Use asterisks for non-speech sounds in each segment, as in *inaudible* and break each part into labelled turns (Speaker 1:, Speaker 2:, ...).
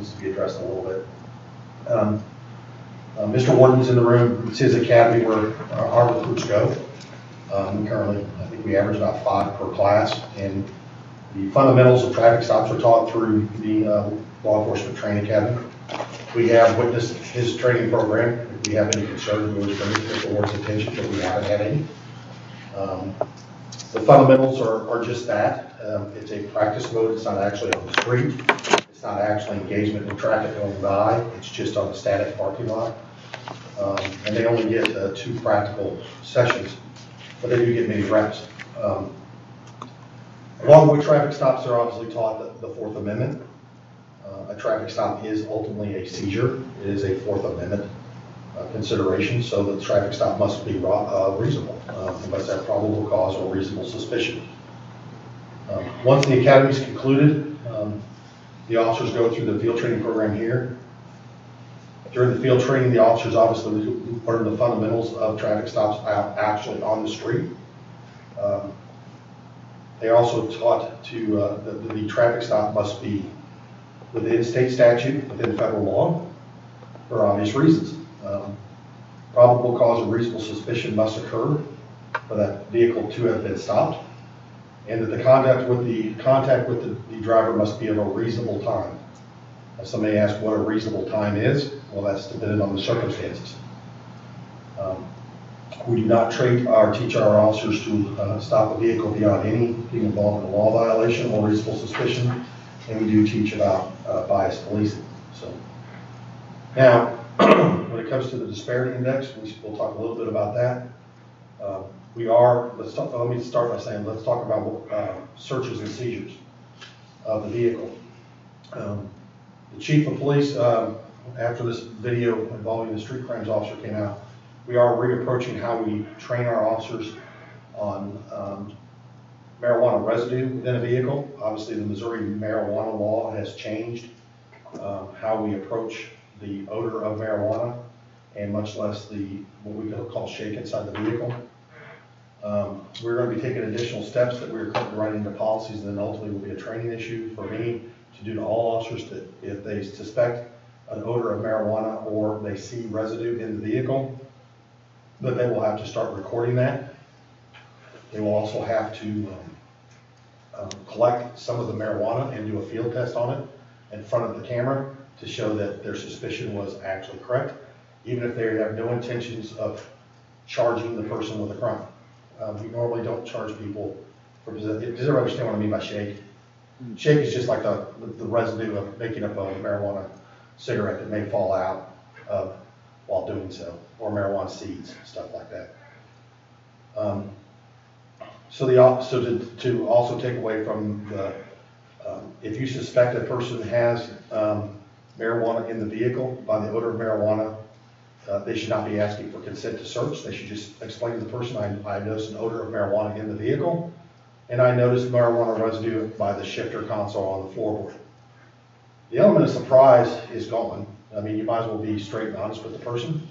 Speaker 1: needs to be addressed a little bit. Um, uh, Mr. Warden's in the room, it's his academy where our recruits go. Um, currently, I think we average about five per class, and the fundamentals of traffic stops are taught through the, uh, law enforcement training academy. We have witnessed his training program, if we have any concerns, we always bring it to the board's attention, but we haven't had any. Um, The fundamentals are, are just that, um, it's a practice mode, it's not actually on the street, it's not actually engagement with traffic going by, it's just on a static parking lot. Um, and they only get, uh, two practical sessions, but they do get many reps. Um, Along with traffic stops, they're obviously taught the, the Fourth Amendment. Uh, A traffic stop is ultimately a seizure. It is a Fourth Amendment uh, consideration, so the traffic stop must be uh, reasonable, uh, unless they have probable cause or reasonable suspicion. Um, Once the academy is concluded, um, the officers go through the field training program here. During the field training, the officers obviously learn the fundamentals of traffic stops actually on the street. Um, They also taught to, uh, that the traffic stop must be within state statute, within federal law, for obvious reasons. Um, Probable cause of reasonable suspicion must occur for that vehicle to have been stopped, and that the contact with the, contact with the the driver must be of a reasonable time. If somebody asks what a reasonable time is, well, that's dependent on the circumstances. Um, We do not train or teach our officers to uh, stop a vehicle beyond any being involved in a law violation or reasonable suspicion, and we do teach about uh, bias policing, so. Now, *clears throat* when it comes to the disparity index, we- we'll talk a little bit about that. Uh, We are, let's talk, let me start by saying, let's talk about uh, searches and seizures of the vehicle. Um, The chief of police, um, after this video involving the street crimes officer came out, we are reapproaching how we train our officers on um, marijuana residue within a vehicle. Obviously, the Missouri marijuana law has changed um, how we approach the odor of marijuana and much less the, what we call shake inside the vehicle. Um, We're going to be taking additional steps that we're currently writing into policies and then ultimately will be a training issue for me to do to all officers that if they suspect an odor of marijuana or they see residue in the vehicle, that they will have to start recording that. They will also have to um, um, collect some of the marijuana and do a field test on it in front of the camera to show that their suspicion was actually correct, even if they have no intentions of charging the person with a crime. Uh, we normally don't charge people for, possession. does everybody understand what I mean by shake? Shake is just like the, the residue of making up a marijuana cigarette that may fall out of, while doing so, or marijuana seeds, stuff like that. Um, So the, so to, to also take away from the, um, if you suspect a person has um, marijuana in the vehicle by the odor of marijuana, uh, they should not be asking for consent to search. They should just explain to the person, I, I noticed an odor of marijuana in the vehicle, and I noticed marijuana residue by the shifter console on the floorboard. The element of surprise is gone. I mean, you might as well be straight and honest with the person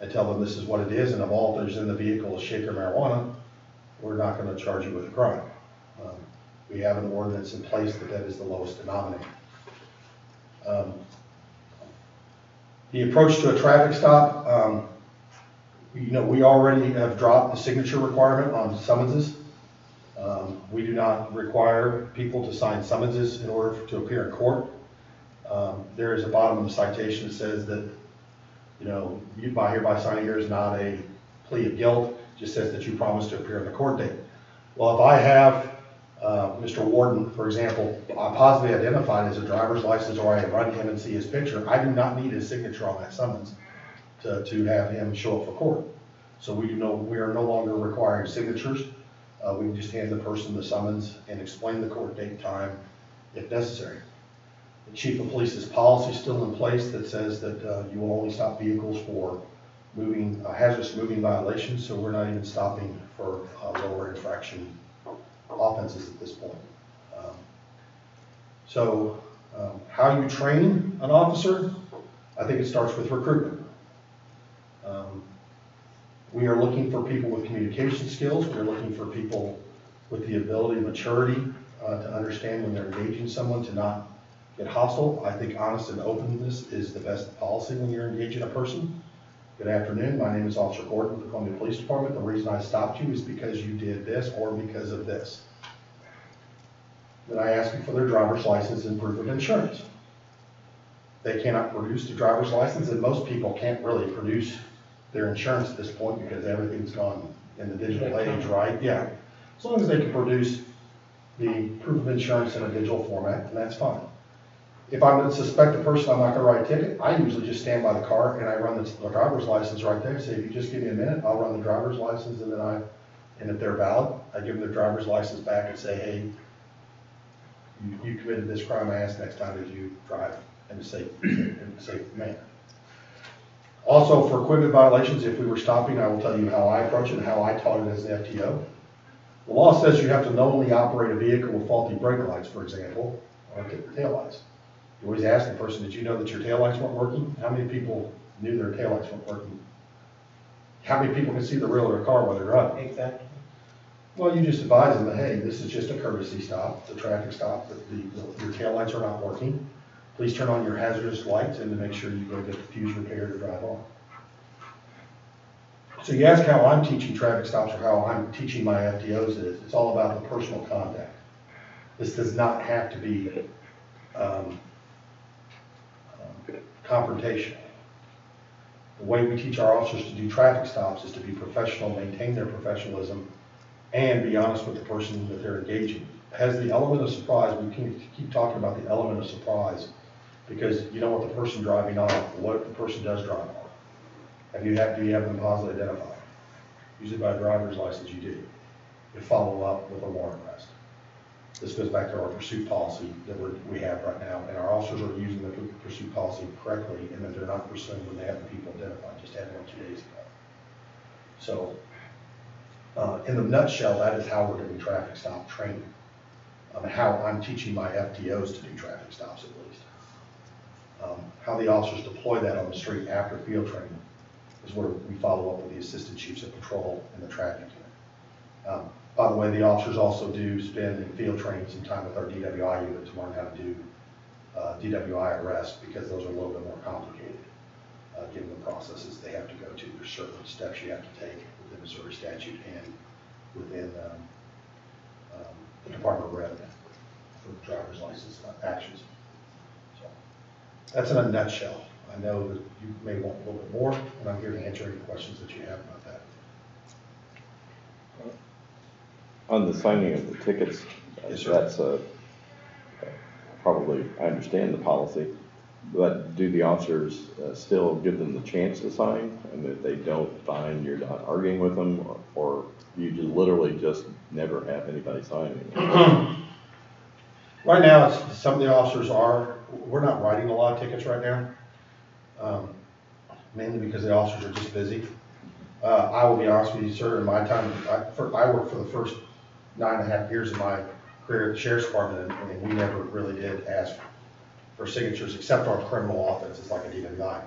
Speaker 1: and tell them this is what it is, and if all there's in the vehicle is shaker marijuana, we're not gonna charge you with a crime. Um, We have an ordinance in place that that is the lowest denominator. Um, The approach to a traffic stop, um, you know, we already have dropped the signature requirement on summonses. Um, We do not require people to sign summonses in order to appear in court. Um, There is a bottom of the citation that says that, you know, you by hereby signing here is not a plea of guilt, just says that you promise to appear on the court date. Well, if I have, uh, Mr. Warden, for example, uh, positively identified as a driver's license, or I run him and see his picture, I do not need his signature on that summons to, to have him show up for court. So we we are no longer requiring signatures. Uh, we can just hand the person the summons and explain the court date time if necessary. The chief of police's policy is still in place that says that, uh, you will only stop vehicles for moving, uh, hazardous moving violations, so we're not even stopping for, lower infraction offenses at this point. Um, So, um, how you train an officer, I think it starts with recruitment. Um, We are looking for people with communication skills, we're looking for people with the ability, and maturity, uh, to understand when they're engaging someone, to not get hostile. I think honest and openness is the best policy when you're engaging a person. Good afternoon, my name is Officer Gordon with the Columbia Police Department. The reason I stopped you is because you did this or because of this. Then I ask them for their driver's license and proof of insurance. They cannot produce the driver's license, and most people can't really produce their insurance at this point because everything's gone in the digital age, right? Yeah. As long as they can produce the proof of insurance in a digital format, and that's fine. If I'm gonna suspect a person, I'm not gonna write a ticket, I usually just stand by the car and I run the the driver's license right there, say, if you just give me a minute, I'll run the driver's license, and then I, and if they're valid, I give them their driver's license back and say, hey, you, you committed this crime, I ask next time that you drive in a safe, *clears throat* in a safe manner. Also, for equipment violations, if we were stopping, I will tell you how I approach it and how I taught it as an FTO. The law says you have to knowingly operate a vehicle with faulty brake lights, for example, or t- taillights. You always ask the person, did you know that your taillights weren't working? How many people knew their taillights weren't working? How many people can see the rear of their car while they're driving?
Speaker 2: Exactly.
Speaker 1: Well, you just advise them, that, hey, this is just a courtesy stop, the traffic stop, that the, your taillights are not working. Please turn on your hazardous lights and to make sure you go get the fuse repaired or drive on. So you ask how I'm teaching traffic stops or how I'm teaching my FTOs is, it's all about the personal contact. This does not have to be, um, um, confrontational. The way we teach our officers to do traffic stops is to be professional, maintain their professionalism, and be honest with the person that they're engaging. Has the element of surprise, we can keep talking about the element of surprise, because you don't want the person driving off, what the person does drive off? Have you had, do you have them positively identified? Usually by a driver's license, you do. You follow up with a warrant arrest. This goes back to our pursuit policy that we're, we have right now, and our officers are using the pursuit policy correctly, and that they're not pursuing when they have the people identified, just had one two days ago. So, uh, in the nutshell, that is how we're doing traffic stop training. Um, how I'm teaching my FTOs to do traffic stops at least. Um, how the officers deploy that on the street after field training is where we follow up with the assistant chiefs of patrol and the traffic unit. Um, by the way, the officers also do spend in field training some time with our DWI unit to learn how to do, uh, DWI arrests because those are a little bit more complicated. Uh, given the processes they have to go to, there's certain steps you have to take Missouri statute and within, um, um, the Department of Revenue for driver's license actions. So, That's in a nutshell. I know that you may want a little bit more, and I'm here to answer any questions that you have about that.
Speaker 3: On the signing of the tickets,
Speaker 1: Yes, sir.
Speaker 3: that's uh probably, I understand the policy, but do the officers uh, still give them the chance to sign? And if they don't sign, you're not arguing with them, or- or you just literally just never have anybody signing? *clears throat*
Speaker 1: Right now, some of the officers are, we're not writing a lot of tickets right now, um, mainly because the officers are just busy. Uh, I will be honest with you, sir, in my time, I, for, I worked for the first nine and a half years of my career at the sheriff's department, and, and we never really did ask for signatures, except on criminal offenses like a DWI.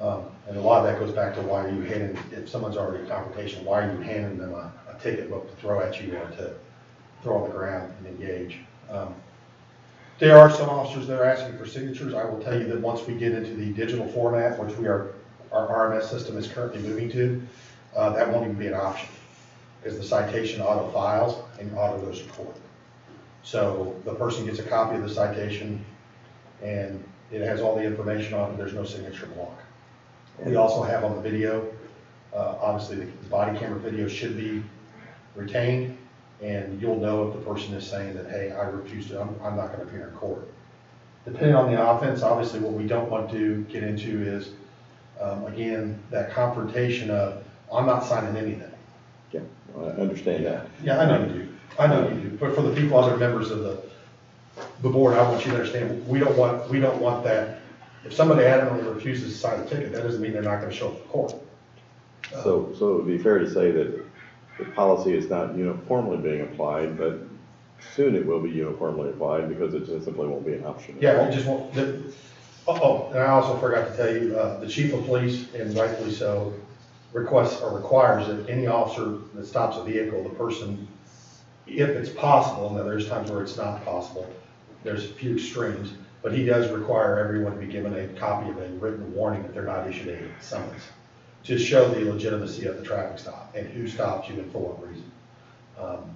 Speaker 1: Um, and a lot of that goes back to why are you handing, if someone's already in confrontation, why are you handing them a, a ticket book to throw at you or to throw on the ground and engage? Um, There are some officers that are asking for signatures. I will tell you that once we get into the digital format, which we are, our RMS system is currently moving to, uh, that won't even be an option. Because the citation auto files and auto goes to court. So the person gets a copy of the citation and it has all the information on it, there's no signature block. We also have on the video, uh, obviously the the body camera video should be retained and you'll know if the person is saying that, hey, I refuse to, I'm, I'm not gonna appear in court. Depending on the offense, obviously what we don't want to get into is, um, again, that confrontation of, I'm not signing anything.
Speaker 3: Yeah, I understand that.
Speaker 1: Yeah, I know you do, I know you do, but for the people, other members of the, the board, I want you to understand, we don't want, we don't want that. If somebody adamantly refuses to sign a ticket, that doesn't mean they're not gonna show up for court.
Speaker 3: So, so it would be fair to say that the policy is not uniformly being applied, but soon it will be uniformly applied because it just simply won't be an option.
Speaker 1: Yeah, we just want, the, oh, and I also forgot to tell you, uh, the chief of police, and rightfully so, requests or requires that any officer that stops a vehicle, the person, if it's possible, and there's times where it's not possible, there's a few extremes, But he does require everyone to be given a copy of a written warning if they're not issued a summons, to show the legitimacy of the traffic stop and who stopped you and for what reason. Um,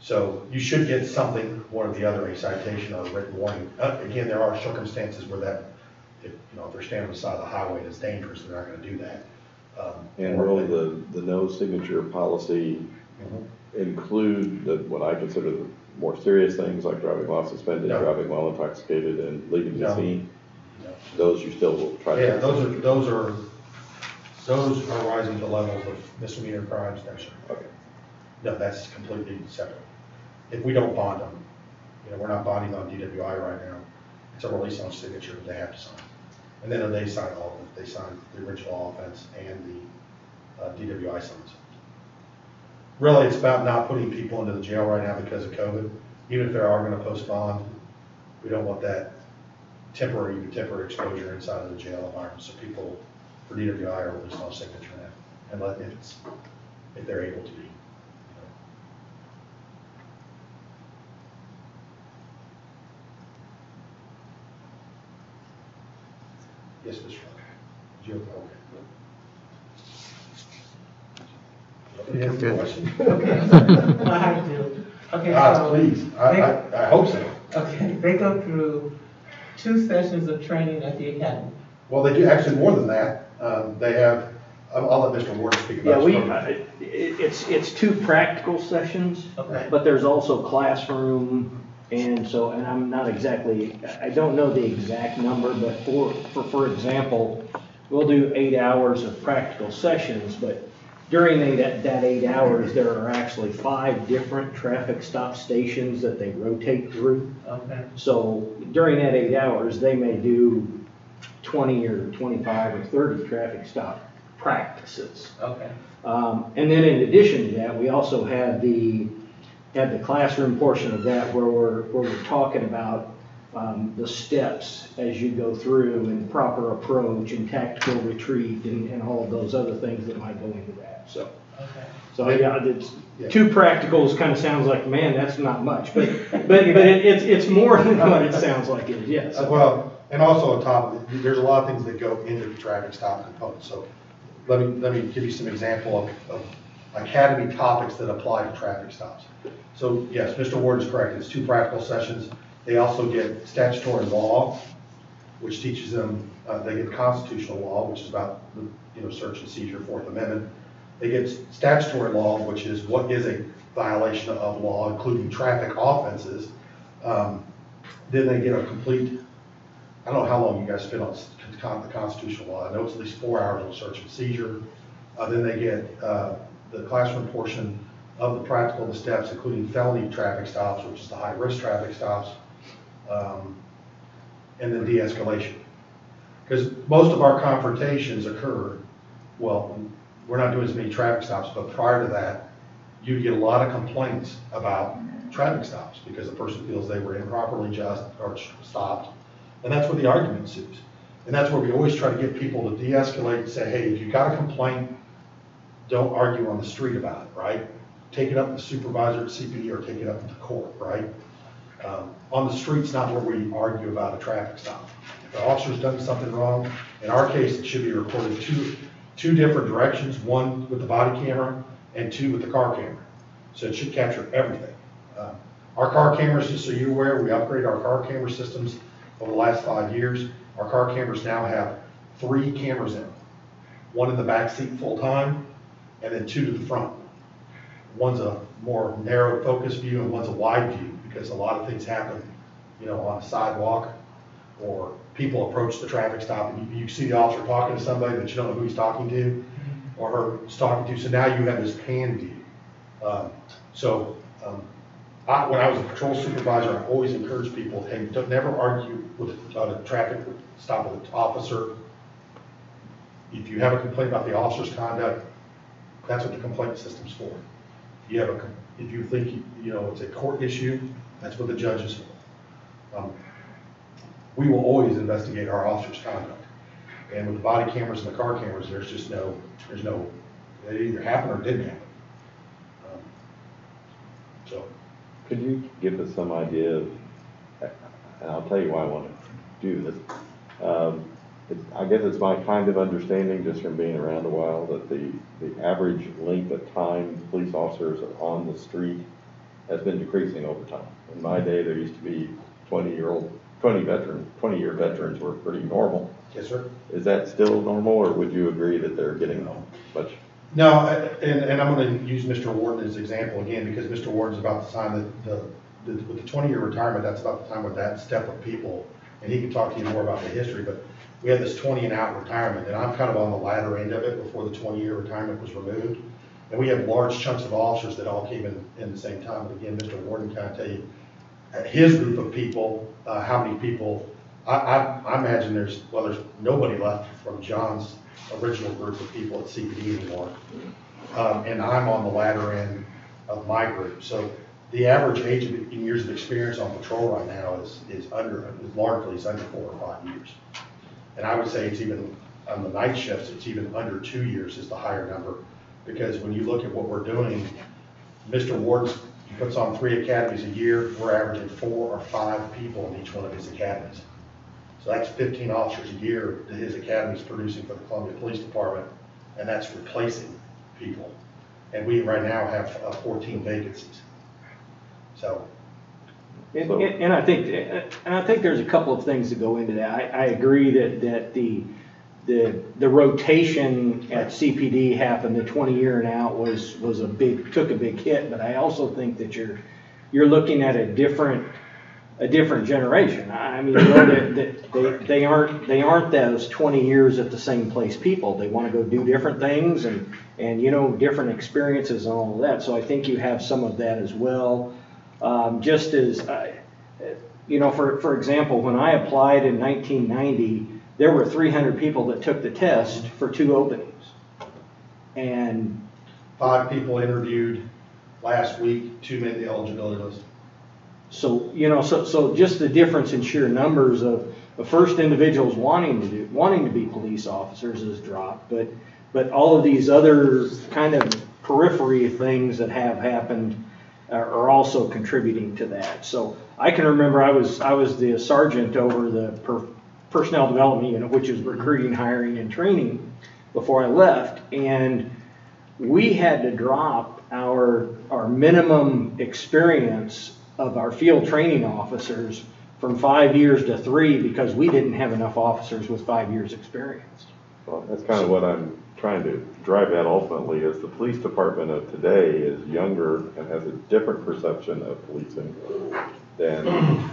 Speaker 1: So you should get something, one or the other, a citation or a written warning. Uh, Again, there are circumstances where that, if, you know, if they're standing beside the side of the highway and it's dangerous, they're not gonna do that. Um,
Speaker 3: And will the, the no signature policy
Speaker 1: Mhm.
Speaker 3: include the, what I consider the more serious things like driving while suspended,
Speaker 1: No.
Speaker 3: driving while intoxicated, and leaving the
Speaker 1: No.
Speaker 3: scene?
Speaker 1: No.
Speaker 3: Those you still will try to.
Speaker 1: Yeah, those are, those are, those are rising to levels of misdemeanor crimes, no, sir.
Speaker 3: Okay.
Speaker 1: No, that's completely separate. If we don't bond them, you know, we're not bonding on DWI right now, it's a release on signature that they have to sign. And then they sign all of it, they sign the original offense and the uh, DWI signs. Really, it's about not putting people into the jail right now because of COVID, even if they are gonna post bond, we don't want that temporary, even temporary exposure inside of the jail environment, so people for DWI are released on signature now, and let, if it's, if they're able to be. Yes, Mr. Did okay.
Speaker 2: Yeah, good.
Speaker 1: Question? *laughs* *laughs*
Speaker 4: I do. Okay,
Speaker 1: Ah,
Speaker 4: so.
Speaker 1: please, I,
Speaker 4: they-
Speaker 1: I, I hope so.
Speaker 4: Okay, they go through two sessions of training at the academy.
Speaker 1: Well, they do, actually more than that, um, they have, I'll, I'll let Mr. Ward speak
Speaker 5: Yeah,
Speaker 1: about
Speaker 5: we,
Speaker 1: this.
Speaker 5: uh, it- it's, it's two practical sessions,
Speaker 4: Okay.
Speaker 5: but there's also classroom, and so, and I'm not exactly, I don't know the exact number, but for, for, for example, we'll do eight hours of practical sessions, but during that, that eight hours, there are actually five different traffic stop stations that they rotate through.
Speaker 4: Okay,
Speaker 5: So during that eight hours, they may do twenty or twenty-five or thirty traffic stop practices.
Speaker 4: okay,
Speaker 5: Um, and then in addition to that, we also had the, had the classroom portion of that where we're, where we're talking about, um, the steps as you go through and proper approach and tactical retreat and, and all of those other things that might go into that, so.
Speaker 4: okay.
Speaker 5: So, yeah, it's,
Speaker 1: Yeah.
Speaker 5: two practicals kind of sounds like, man, that's not much, but, *laughs* but, but it, it's, it's more than what it sounds like it is, yes.
Speaker 1: Uh, Well, and also on top of it, there's a lot of things that go into the traffic stop component, so let me, let me give you some example of, of academy topics that apply to traffic stops. So, yes, Mr. Ward is correct, it's two practical sessions. They also get statutory law, which teaches them, uh, they get constitutional law, which is about, the you know, search and seizure, Fourth Amendment. They get statutory law, which is what is a violation of law, including traffic offenses. Um, Then they get a complete, I don't know how long you guys spend on the constitutional law. I know it's at least four hours on search and seizure. Uh, Then they get uh, the classroom portion of the practical, the steps, including felony traffic stops, which is the high-risk traffic stops, um, and then de-escalation. Because most of our confrontations occur, well, we're not doing as many traffic stops, but prior to that, you get a lot of complaints about traffic stops because the person feels they were improperly just or stopped. And that's where the argument ensues. And that's where we always try to get people to de-escalate and say, hey, if you got a complaint, don't argue on the street about it, right? Take it up with the supervisor at CPD or take it up to court, right? Um, On the street's not where we argue about a traffic stop. If the officer's done something wrong, in our case, it should be recorded two, two different directions, one with the body camera and two with the car camera. So it should capture everything. Uh, Our car cameras, just so you're aware, we upgraded our car camera systems over the last five years. Our car cameras now have three cameras in them. One in the back seat full-time, and then two to the front. One's a more narrow focus view and one's a wide view, because a lot of things happen, you know, on a sidewalk, or people approach the traffic stop, and you, you see the officer talking to somebody, but you don't know who he's talking to, or her talking to, so now you have this pan view. Um, So, um, I, when I was a patrol supervisor, I always encouraged people, hey, don't, never argue with, a traffic stop with an officer. If you have a complaint about the officer's conduct, that's what the complaint system's for. If you have a, if you think, you you know, it's a court issue, that's what the judge is for. Um, We will always investigate our officer's conduct. And with the body cameras and the car cameras, there's just no, there's no, it either happened or didn't happen. Um, So,
Speaker 3: Could you give us some idea of, and I'll tell you why I want to do this. Um, it- I guess it's my kind of understanding, just from being around a while, that the, the average length of time police officers are on the street has been decreasing over time. In my day, there used to be twenty-year-old, twenty veteran, twenty-year veterans were pretty normal.
Speaker 1: Yes, sir.
Speaker 3: Is that still normal, or would you agree that they're getting much?
Speaker 1: No, I- and, and I'm gonna use Mr. Warden as an example again, because Mr. Warden's about the time that, the, the- with the twenty-year retirement, that's about the time with that step of people, and he can talk to you more about the history, but we had this twenty and out retirement, and I'm kind of on the latter end of it, before the twenty-year retirement was removed. And we have large chunks of officers that all came in, in the same time, and again, Mr. Warden can tell you, his group of people, uh, how many people, I, I, I imagine there's, well, there's nobody left from John's original group of people at CPD anymore. Um, and I'm on the latter end of my group, so the average age of, in years of experience on patrol right now is, is under, is largely, is under four or five years. And I would say it's even, on the night shifts, it's even under two years is the higher number, because when you look at what we're doing, Mr. Ward puts on three academies a year, we're averaging four or five people in each one of his academies. So that's fifteen officers a year that his academy is producing for the Columbia Police Department, and that's replacing people. And we right now have uh, fourteen vacancies. So,
Speaker 5: And, and I think, and I think there's a couple of things that go into that. I, I agree that, that the, the, the rotation at CPD happened, the twenty year and out was, was a big, took a big hit, but I also think that you're, you're looking at a different, a different generation. I mean, you know, that, they, they aren't, they aren't those twenty years at the same place people. They wanna go do different things and, and, you know, different experiences and all of that. So I think you have some of that as well. Um, just as, I- you know, for, for example, when I applied in nineteen ninety, there were three hundred people that took the test for two openings. And
Speaker 1: five people interviewed last week, two made the eligibility list.
Speaker 5: So, you know, so, so just the difference in sheer numbers of, the first individuals wanting to do, wanting to be police officers has dropped, but, but all of these other kind of periphery things that have happened are, are also contributing to that. So I can remember I was, I was the sergeant over the per, personnel development unit, which is recruiting, hiring, and training before I left, and we had to drop our, our minimum experience of our field training officers from five years to three because we didn't have enough officers with five years' experience.
Speaker 3: Well, that's kind of what I'm trying to drive at ultimately, is the police department of today is younger and has a different perception of policing than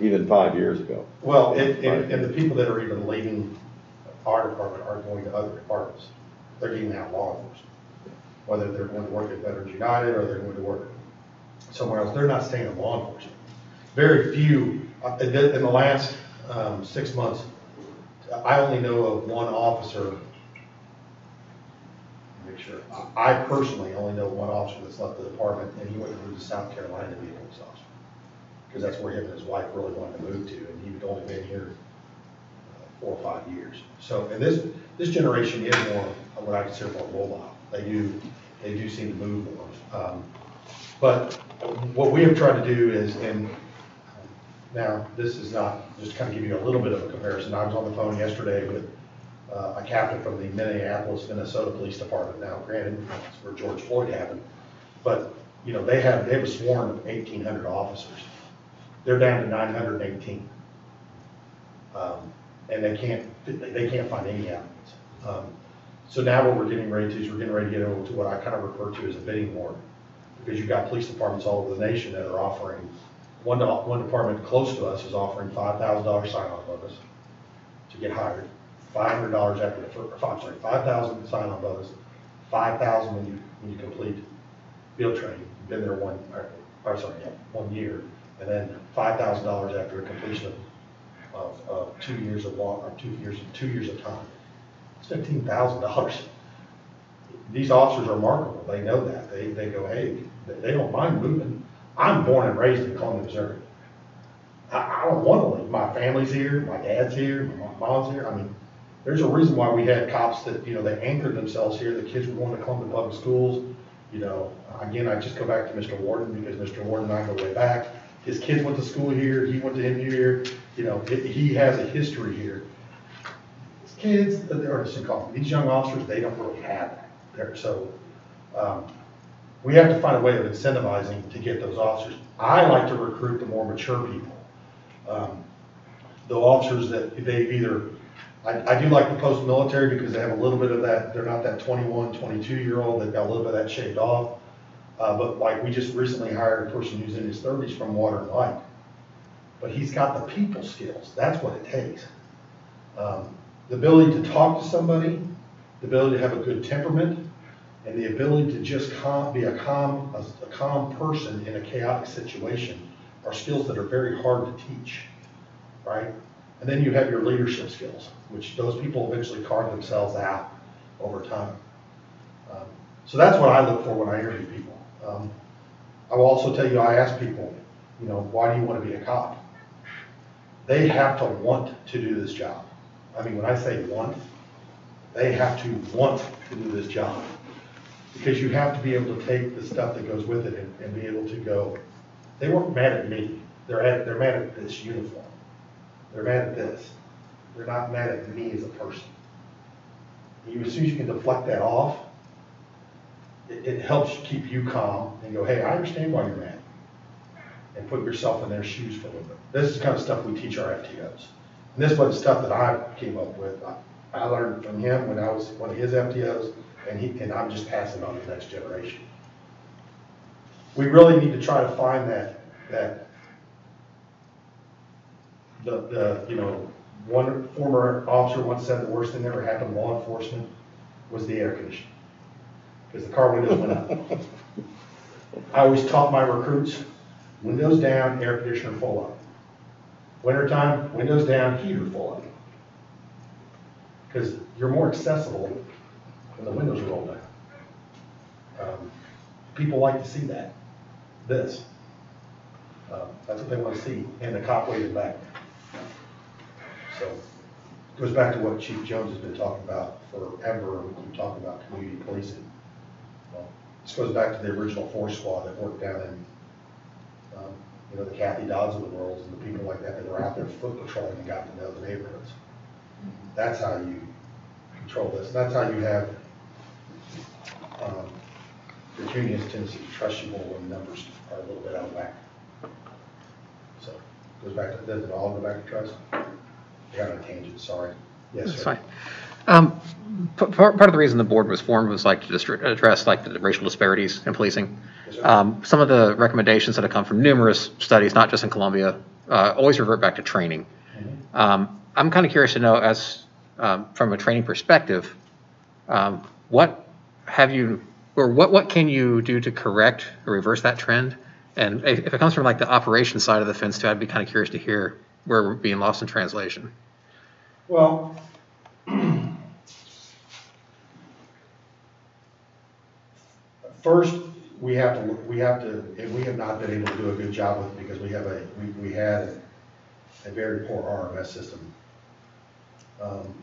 Speaker 3: even five years ago.
Speaker 1: Well, and, and, and the people that are even leaving our department are going to other departments. They're getting out law enforcement. Whether they're going to work at Veterans United or they're going to work somewhere else, they're not staying in law enforcement. Very few, uh, in the, last, um, six months, I only know of one officer. Make sure, I I personally only know one officer that's left the department and he went to South Carolina to be a police officer because that's where him and his wife really wanted to move to, and he'd only been here uh, four or five years. So, and this, this generation is more, what I consider more mobile. They do, they do seem to move more. Um, But what we have tried to do is, and now, this is not, just kind of give you a little bit of a comparison. I was on the phone yesterday with uh, a captain from the Minneapolis, Minnesota Police Department. Now, granted, that's where George Floyd happened, but, you know, they have, they have a sworn of eighteen hundred officers. They're down to nine hundred and eighteen. Um, and they can't, they can't find any applicants. Um, So now what we're getting ready to is we're getting ready to get over to what I kind of refer to as a bidding war. Because you've got police departments all over the nation that are offering, one, one department close to us is offering five thousand dollar sign-on bonus to get hired. Five hundred dollars after the first, I'm sorry, $5,000 sign-on bonus, five thousand when you, when you complete field training, You've been there one, or, or sorry, yeah, one year, and then five thousand dollars after a completion of, of, of two years of law, or two years, two years of time. It's fifteen thousand dollars. These officers are marketable, they know that, they, they go, hey, they, they don't mind moving. I'm born and raised in Columbia, Missouri. I, I don't want to leave, my family's here, my dad's here, my mom's here, I mean, there's a reason why we had cops that, you know, they anchored themselves here, the kids were going to Columbia Public Schools. You know, again, I just go back to Mr. Warden, because Mr. Warden and I go way back. His kids went to school here, he went to MU here, you know, he- has a history here. His kids, or just call them, these young officers, they don't really have that there, so, um, we have to find a way of incentivizing to get those officers. I like to recruit the more mature people. Um, The officers that they've either, I, I do like the post-military because they have a little bit of that, they're not that 21, 22-year-old, they've got a little bit of that shaved off. Uh, but like, we just recently hired a person who's in his thirties from Water and Light. But he's got the people skills, that's what it takes. Um, The ability to talk to somebody, the ability to have a good temperament, and the ability to just calm, be a calm, a, a calm person in a chaotic situation are skills that are very hard to teach, right? And then you have your leadership skills, which those people eventually carve themselves out over time. Um, So that's what I look for when I interview people. Um, I will also tell you, I ask people, you know, why do you want to be a cop? They have to want to do this job. I mean, when I say want, they have to want to do this job. Because you have to be able to take the stuff that goes with it and, and be able to go, they weren't mad at me, they're at, they're mad at this uniform. They're mad at this. They're not mad at me as a person. You, as soon as you can deflect that off, it, it helps keep you calm and go, hey, I understand why you're mad. And put yourself in their shoes for a little bit. This is the kind of stuff we teach our FTOs. And this was stuff that I came up with. I, I learned from him when I was one of his FTOs, and he, and I'm just passing on to the next generation. We really need to try to find that, that, the, the, you know, one former officer once said the worst thing that ever happened to law enforcement was the air conditioning. Because the car windows went up. I always taught my recruits, windows down, air conditioner full up. Wintertime, windows down, heater full up. Because you're more accessible when the windows are rolled down. Um, People like to see that, this. Uh, That's what they want to see, and the cop waving back. So, it goes back to what Chief Jones has been talking about forever, we talk about community policing. This goes back to the original force squad that worked down in, um, you know, the Kathy Dodds of the world and the people like that that were out there foot patrolling and got to know the neighborhoods. That's how you control this. That's how you have, um, the community has a tendency to trust you more when numbers are a little bit out of whack. So, goes back to, does it all go back to trust? I got on a tangent, sorry. Yes,
Speaker 2: That's
Speaker 1: sir.
Speaker 2: fine. Um, Part of the reason the board was formed was like to address like the racial disparities in policing. Um, Some of the recommendations that have come from numerous studies, not just in Columbia, uh, always revert back to training.
Speaker 1: Mhm.
Speaker 2: Um, I'm kind of curious to know, as, um, from a training perspective, um, what have you, or what, what can you do to correct or reverse that trend? And if if it comes from like the operation side of the fence too, I'd be kind of curious to hear where we're being lost in translation.
Speaker 1: Well, *clears throat* first, we have to, look- we have to, and we have not been able to do a good job with it because we have a, we, we had a very poor RMS system. Um,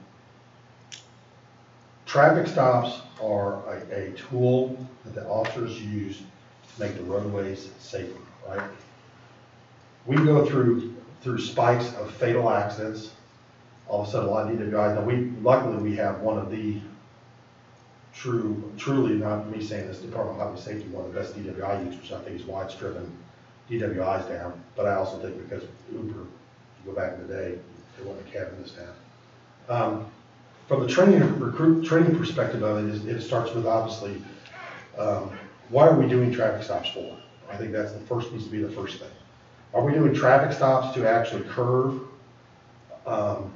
Speaker 1: Traffic stops are a, a tool that the officers use to make the roadways safer, right? We go through, through spikes of fatal accidents, all of a sudden, a lot of DWIs, now we, luckily, we have one of the true, truly, not me saying this, Department of Highway Safety, one of the best DWI users, which I think is why it's driven DWIs down, but I also think because Uber, if you go back in the day, they wasn't a cab in this town. Um, From the training, recruit, training perspective of it, is- it starts with obviously, um, why are we doing traffic stops for? I think that's the first, needs to be the first thing. Are we doing traffic stops to actually curb, um,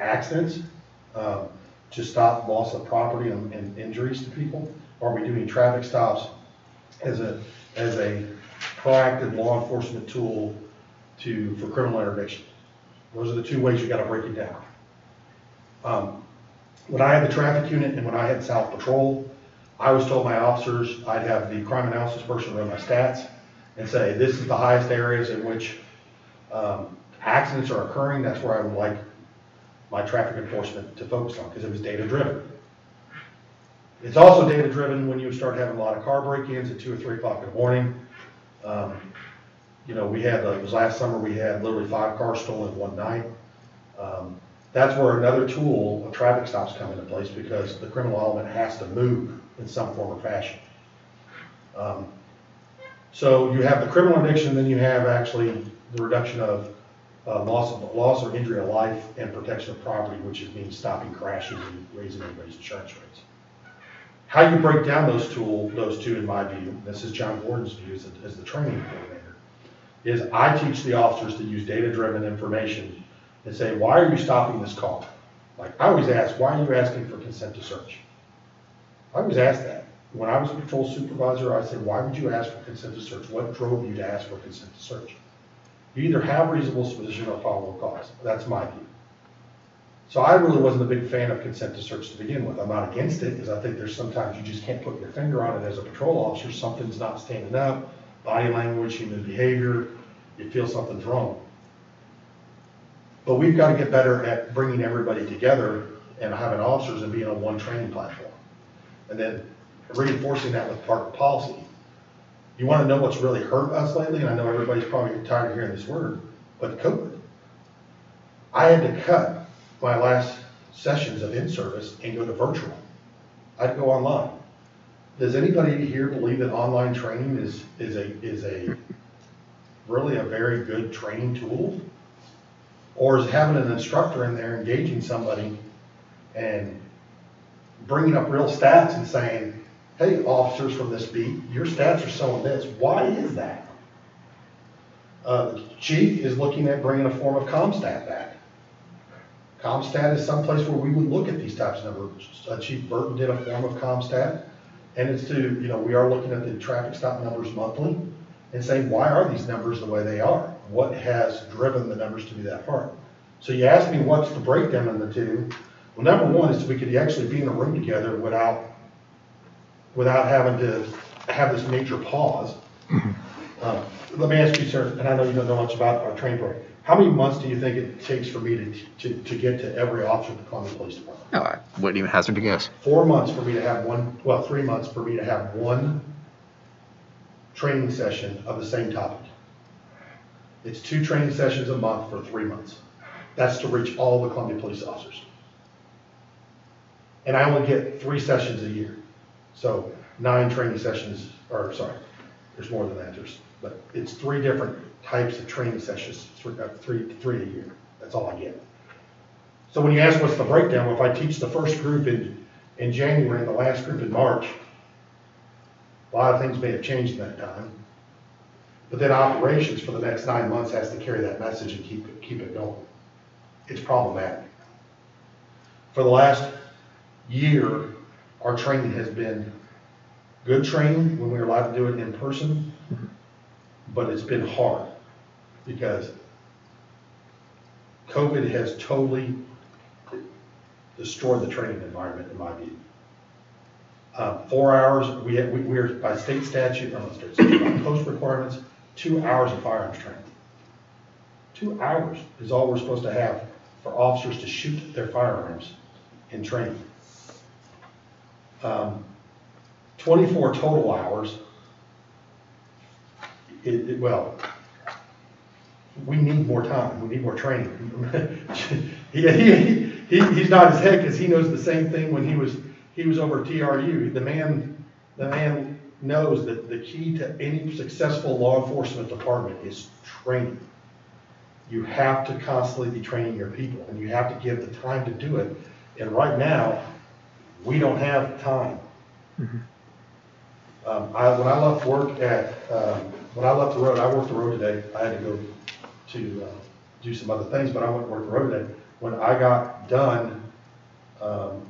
Speaker 1: accidents, um, to stop loss of property and, and injuries to people? Are we doing traffic stops as a, as a proactive law enforcement tool to, for criminal interdiction? Those are the two ways you gotta break it down. Um, When I had the traffic unit and when I had South Patrol, I was told my officers, I'd have the crime analysis person run my stats and say, this is the highest areas in which, um, accidents are occurring, that's where I would like my traffic enforcement to focus on, because it was data driven. It's also data driven when you start having a lot of car break-ins at two or three o'clock in the morning. Um, you know, we had, uh, it was last summer, we had literally five cars stolen one night. Um, That's where another tool, a traffic stops come into place because the criminal element has to move in some form or fashion. Um, So you have the criminal addiction, then you have actually the reduction of uh, loss of, loss or injury of life and protection of property, which means stopping crashes and raising everybody's insurance rates. How you break down those tool, those two, in my view, this is John Gordon's view as, the- as the training coordinator, is I teach the officers to use data-driven information and say, why are you stopping this car? Like, I always ask, why are you asking for consent to search? I always ask that. When I was a patrol supervisor, I said, why would you ask for consent to search? What drove you to ask for consent to search? You either have reasonable suspicion or probable cause. That's my view. So I really wasn't a big fan of consent to search to begin with. I'm not against it, because I think there's sometimes you just can't put your finger on it as a patrol officer. Something's not standing up, body language, human behavior, you feel something's wrong. But we've got to get better at bringing everybody together and having officers and being on one training platform. And then reinforcing that with part policy. You want to know what's really hurt us lately, and I know everybody's probably tired of hearing this word, but COVID. I had to cut my last sessions of in-service and go to virtual. I'd go online. Does anybody here believe that online training is, is a, is a, really a very good training tool? Or is having an instructor in there engaging somebody and bringing up real stats and saying, hey, officers from this beat, your stats are showing this. Why is that? Uh, the chief is looking at bringing a form of CompStat back. CompStat is someplace where we would look at these types of numbers. Uh, Chief Burton did a form of CompStat, and it's to, you know, we are looking at the traffic stop numbers monthly and saying, why are these numbers the way they are? What has driven the numbers to be that far? So you asked me what's the breakdown in the two. Well, number one is we could actually be in a room together without, without having to have this major pause. Uh, Let me ask you, sir, and I know you don't know much about our training program. How many months do you think it takes for me to, to, to get to every officer at the Columbia Police Department?
Speaker 2: No, I wouldn't even hazard to guess.
Speaker 1: Four months for me to have one, well, three months for me to have one training session of the same topic. It's two training sessions a month for three months. That's to reach all the Columbia police officers. And I only get three sessions a year. So nine training sessions, or sorry, there's more than that, there's, but it's three different types of training sessions, three, uh, three, three a year. That's all I get. So when you ask what's the breakdown, well, if I teach the first group in, in January and the last group in March, a lot of things may have changed in that time. But then operations for the next nine months has to carry that message and keep keep it going. It's problematic. For the last year, our training has been good training when we were allowed to do it in person, but it's been hard because COVID has totally destroyed the training environment, in my view. Uh, four hours, we, have- we, we're by state statute, not state statute, by post requirements, two hours of firearms training. Two hours is all we're supposed to have for officers to shoot their firearms in training. Um, Twenty-four total hours. It, it, well, we need more time, we need more training. *laughs* He, he, he, he's not as heck, because he knows the same thing when he was, he was over at TRU. The man, the man knows that the key to any successful law enforcement department is training. You have to constantly be training your people, and you have to give the time to do it. And right now, we don't have time. Um, I, when I left work at, um, when I left the road, I worked the road today, I had to go to, uh, do some other things, but I went to work the road today. When I got done, um,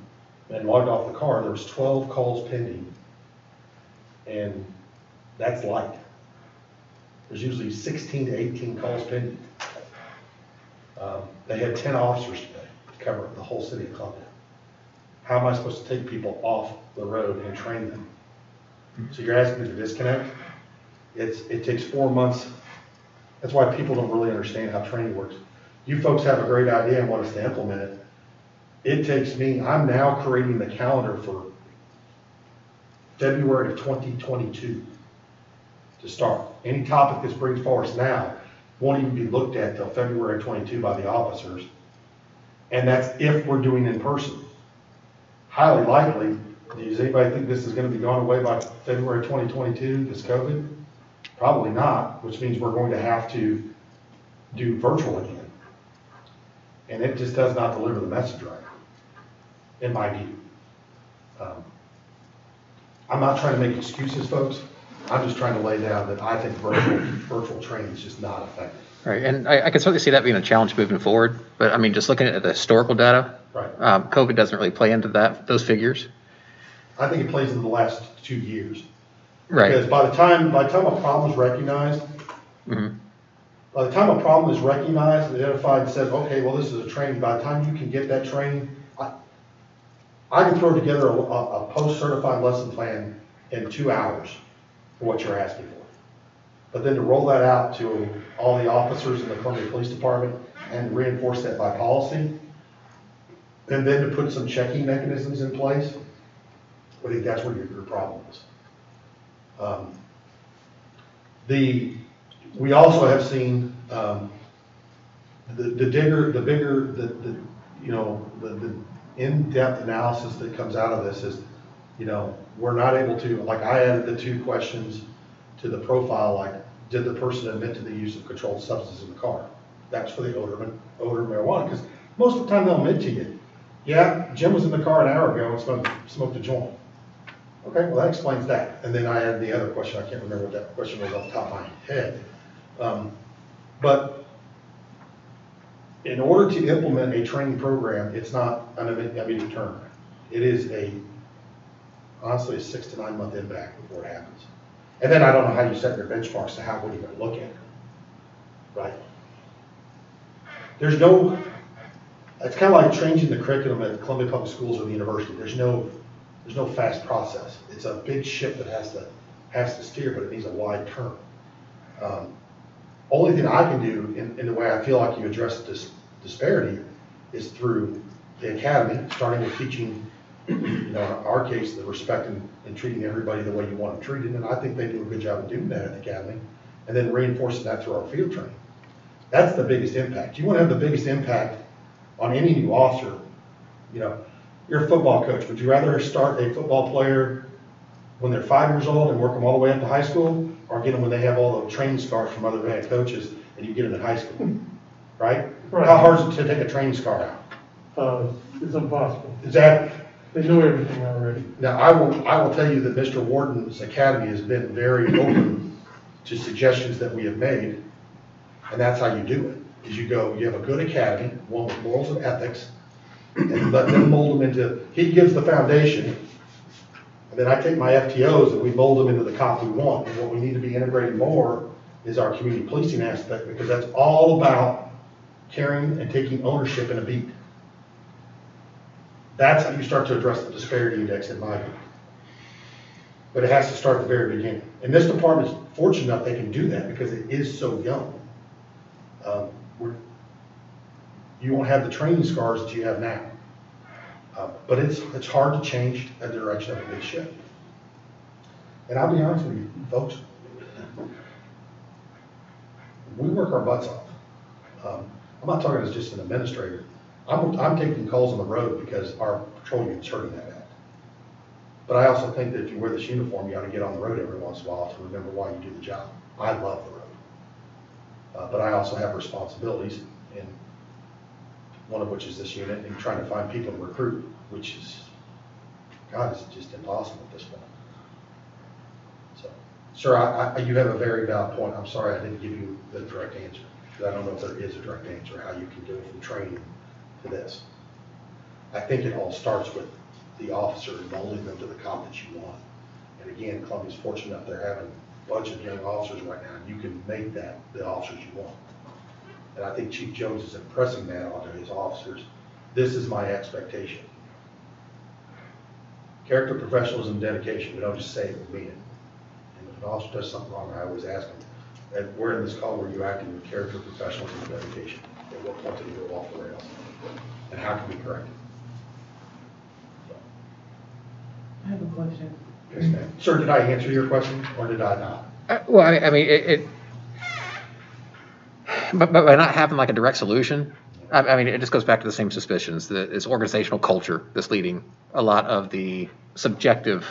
Speaker 1: and logged off the car, there was twelve calls pending. And that's light. There's usually sixteen to eighteen calls pending. Um, they had ten officers today to cover the whole city of Columbia. How am I supposed to take people off the road and train them? So you're asking me to disconnect? It's, it takes four months. That's why people don't really understand how training works. You folks have a great idea and want us to implement it. It takes me, I'm now creating the calendar for February of 2022. to start. Any topic that's brings forth now won't even be looked at till February twenty-two by the officers. And that's if we're doing in person. Highly likely, does anybody think this is gonna be gone away by February twenty twenty-two, this COVID? Probably not, which means we're going to have to do virtual again. And it just does not deliver the message right, in my view. Um, I'm not trying to make excuses, folks. I'm just trying to lay down that I think virtual, virtual training is just not effective.
Speaker 2: Right, and I, I can certainly see that being a challenge moving forward, but I mean, just looking at the historical data,
Speaker 1: Right.
Speaker 2: um, COVID doesn't really play into that, those figures.
Speaker 1: I think it plays in the last two years.
Speaker 2: Right.
Speaker 1: Because by the time, by the time a problem is recognized,
Speaker 2: Mhm.
Speaker 1: by the time a problem is recognized, identified, and says, okay, well, this is a training, by the time you can get that training, I, I can throw together a, a, a POST-certified lesson plan in two hours for what you're asking for. But then to roll that out to all the officers in the Columbia Police Department and reinforce that by policy, and then to put some checking mechanisms in place, I think that's where your, your problem is. Um, The, we also have seen, um, the, the digger, the bigger, the, the, you know, the, the in-depth analysis that comes out of this is, you know, we're not able to, like, I added the two questions to the profile, like, did the person admit to the use of controlled substances in the car? That's for the odor, odor of marijuana, because most of the time they'll admit to you, yeah, Jim was in the car an hour ago and smoked, smoked a joint. Okay, well, that explains that. And then I had the other question, I can't remember what that question was off the top of my head. Um, But in order to implement a training program, it's not an imme- immediate turnaround. It is a, honestly, a six to nine month impact before it happens. And then I don't know how you set your benchmarks to how, what you're gonna look at. Right? There's no, it's kind of like changing the curriculum at Columbia Public Schools or the university. There's no, there's no fast process. It's a big ship that has to, has to steer, but it needs a wide turn. Um, Only thing I can do in, in the way I feel like you address this disparity is through the academy, starting with teaching, you know, in our case, the respect and, and treating everybody the way you want them treated. And I think they do a good job of doing that at the academy. And then reinforcing that through our field training. That's the biggest impact. You want to have the biggest impact on any new officer, you know, you're a football coach. Would you rather start a football player when they're five years old and work them all the way up to high school? Or get them when they have all the training scars from other head coaches and you get them in high school? Right?
Speaker 6: Right.
Speaker 1: How hard is it to take a training scar out?
Speaker 6: Uh, it's impossible.
Speaker 1: Is that,
Speaker 6: They know everything already.
Speaker 1: now, I will, I will tell you that Mr. Warden's academy has been very open to suggestions that we have made. And that's how you do it, is you go, you have a good academy, one with morals and ethics, and let them mold them into, he gives the foundation. And then I take my FTOs and we mold them into the cop we want. And what we need to be integrating more is our community policing aspect, because that's all about caring and taking ownership in a beat. That's how you start to address the disparity index in my view. But it has to start at the very beginning. And this department's fortunate enough they can do that because it is so young. Um, you won't have the training scars that you have now. Uh, But it's, it's hard to change a direction of a big ship. And I'll be honest with you, folks, we work our butts off. Um, I'm not talking as just an administrator. I'm, I'm taking calls on the road because our patrol unit's hurting that act. But I also think that if you wear this uniform, you ought to get on the road every once in a while to remember why you do the job. I love the road. Uh, but I also have responsibilities, and one of which is this unit, and trying to find people to recruit, which is, God, it's just impossible at this point. So, sir, I, I, you have a very valid point. I'm sorry I didn't give you the direct answer, because I don't know if there is a direct answer, how you can do it from training to this. I think it all starts with the officer molding them to the cop that you want. And again, Columbia's fortunate enough, they're having a bunch of young officers right now, and you can make that the officers you want. And I think Chief Jones is impressing that onto his officers. This is my expectation. Character, professionalism, dedication, we don't just say it, we mean it. And if an officer does something wrong, I always ask them, and where in this call were you acting with character, professionalism, and dedication? At what point did it go off the rails? And how can we correct it?
Speaker 4: I have a question.
Speaker 1: Yes, ma'am. Sir, did I answer your question, or did I not?
Speaker 2: Uh, Well, I, I mean, it, it, but, but by not having like a direct solution, I, I mean, it just goes back to the same suspicions, that it's organizational culture that's leading a lot of the subjective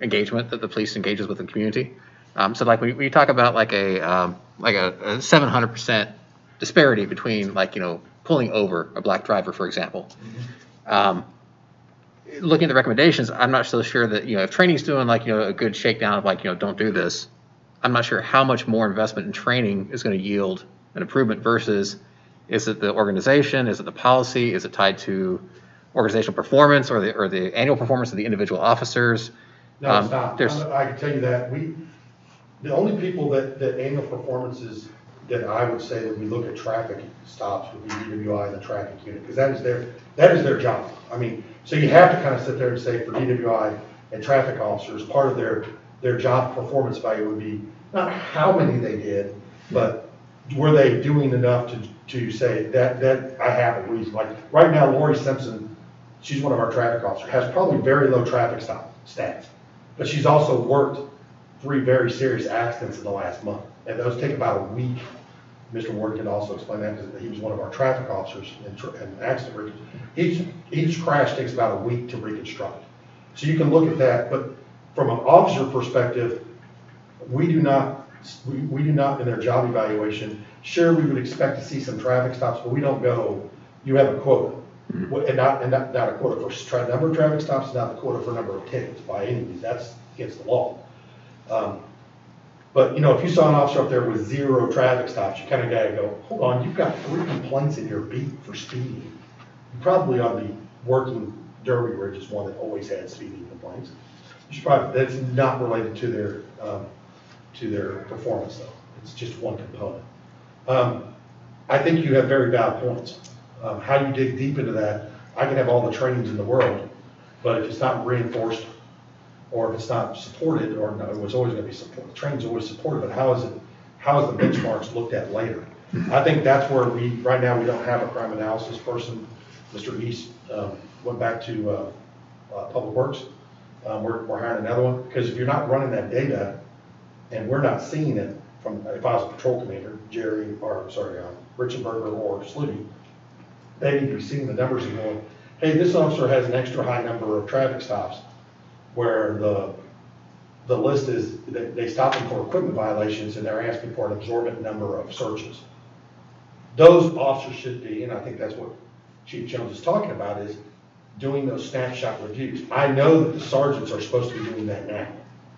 Speaker 2: engagement that the police engages with the community. Um, so like when you, when you talk about like a, um, like a seven hundred percent disparity between like, you know, pulling over a black driver, for example. Um, looking at the recommendations, I'm not so sure that, you know, if training's doing like, you know, a good shakedown of like, you know, don't do this, I'm not sure how much more investment in training is going to yield an improvement versus is it the organization, is it the policy, is it tied to organizational performance or the, or the annual performance of the individual officers?
Speaker 1: No,
Speaker 2: Um,
Speaker 1: it's not. I can tell you that. We, the only people that, that annual performances that I would say that we look at traffic stops would be DWI and the traffic unit, because that is their, that is their job. I mean, so you have to kind of sit there and say for DWI and traffic officers, part of their, their job performance value would be not how many they did, but were they doing enough to, to say that, that I have a reason. Like, right now Lori Simpson, she's one of our traffic officers, has probably very low traffic stop stats. But she's also worked three very serious accidents in the last month, and those take about a week. Mr. Ward can also explain that, because he was one of our traffic officers in, tr- in accident. rec- Each, each crash takes about a week to reconstruct. So you can look at that, but from an officer perspective, we do not, we, we do not, in their job evaluation, sure, we would expect to see some traffic stops, but we don't go, you have a quota. What- And not, and not, not a quota for tra- number of traffic stops, not a quota for number of tickets by any means, that's against the law. Um, But, you know, if you saw an officer up there with zero traffic stops, you kind of gotta go, hold on, you've got three complaints in your beat for speeding. You probably ought to be working, Derby Ridge is one that always had speeding complaints. You should probably, that's not related to their, um, to their performance though. It's just one component. Um, I think you have very valid points. Um, how you dig deep into that, I can have all the trainings in the world, but if it's not reinforced or if it's not supported, or no, it was always gonna be supported, training's always supported, but how is it, how is the benchmarks looked at later? I think that's where we, right now, we don't have a crime analysis person. Mr. East, um, went back to, uh, uh, Public Works. Um, we're, we're hiring another one, because if you're not running that data, and we're not seeing it from, if I was a patrol commander, Jerry, or, sorry, uh, Richenberger or Sluty, they to be seeing the numbers and going, hey, this officer has an extra high number of traffic stops, where the, the list is, they, they stop them for equipment violations, and they're asking for an absorbent number of searches. Those officers should be, and I think that's what Chief Jones is talking about, is doing those snapshot reviews. I know that the sergeants are supposed to be doing that now.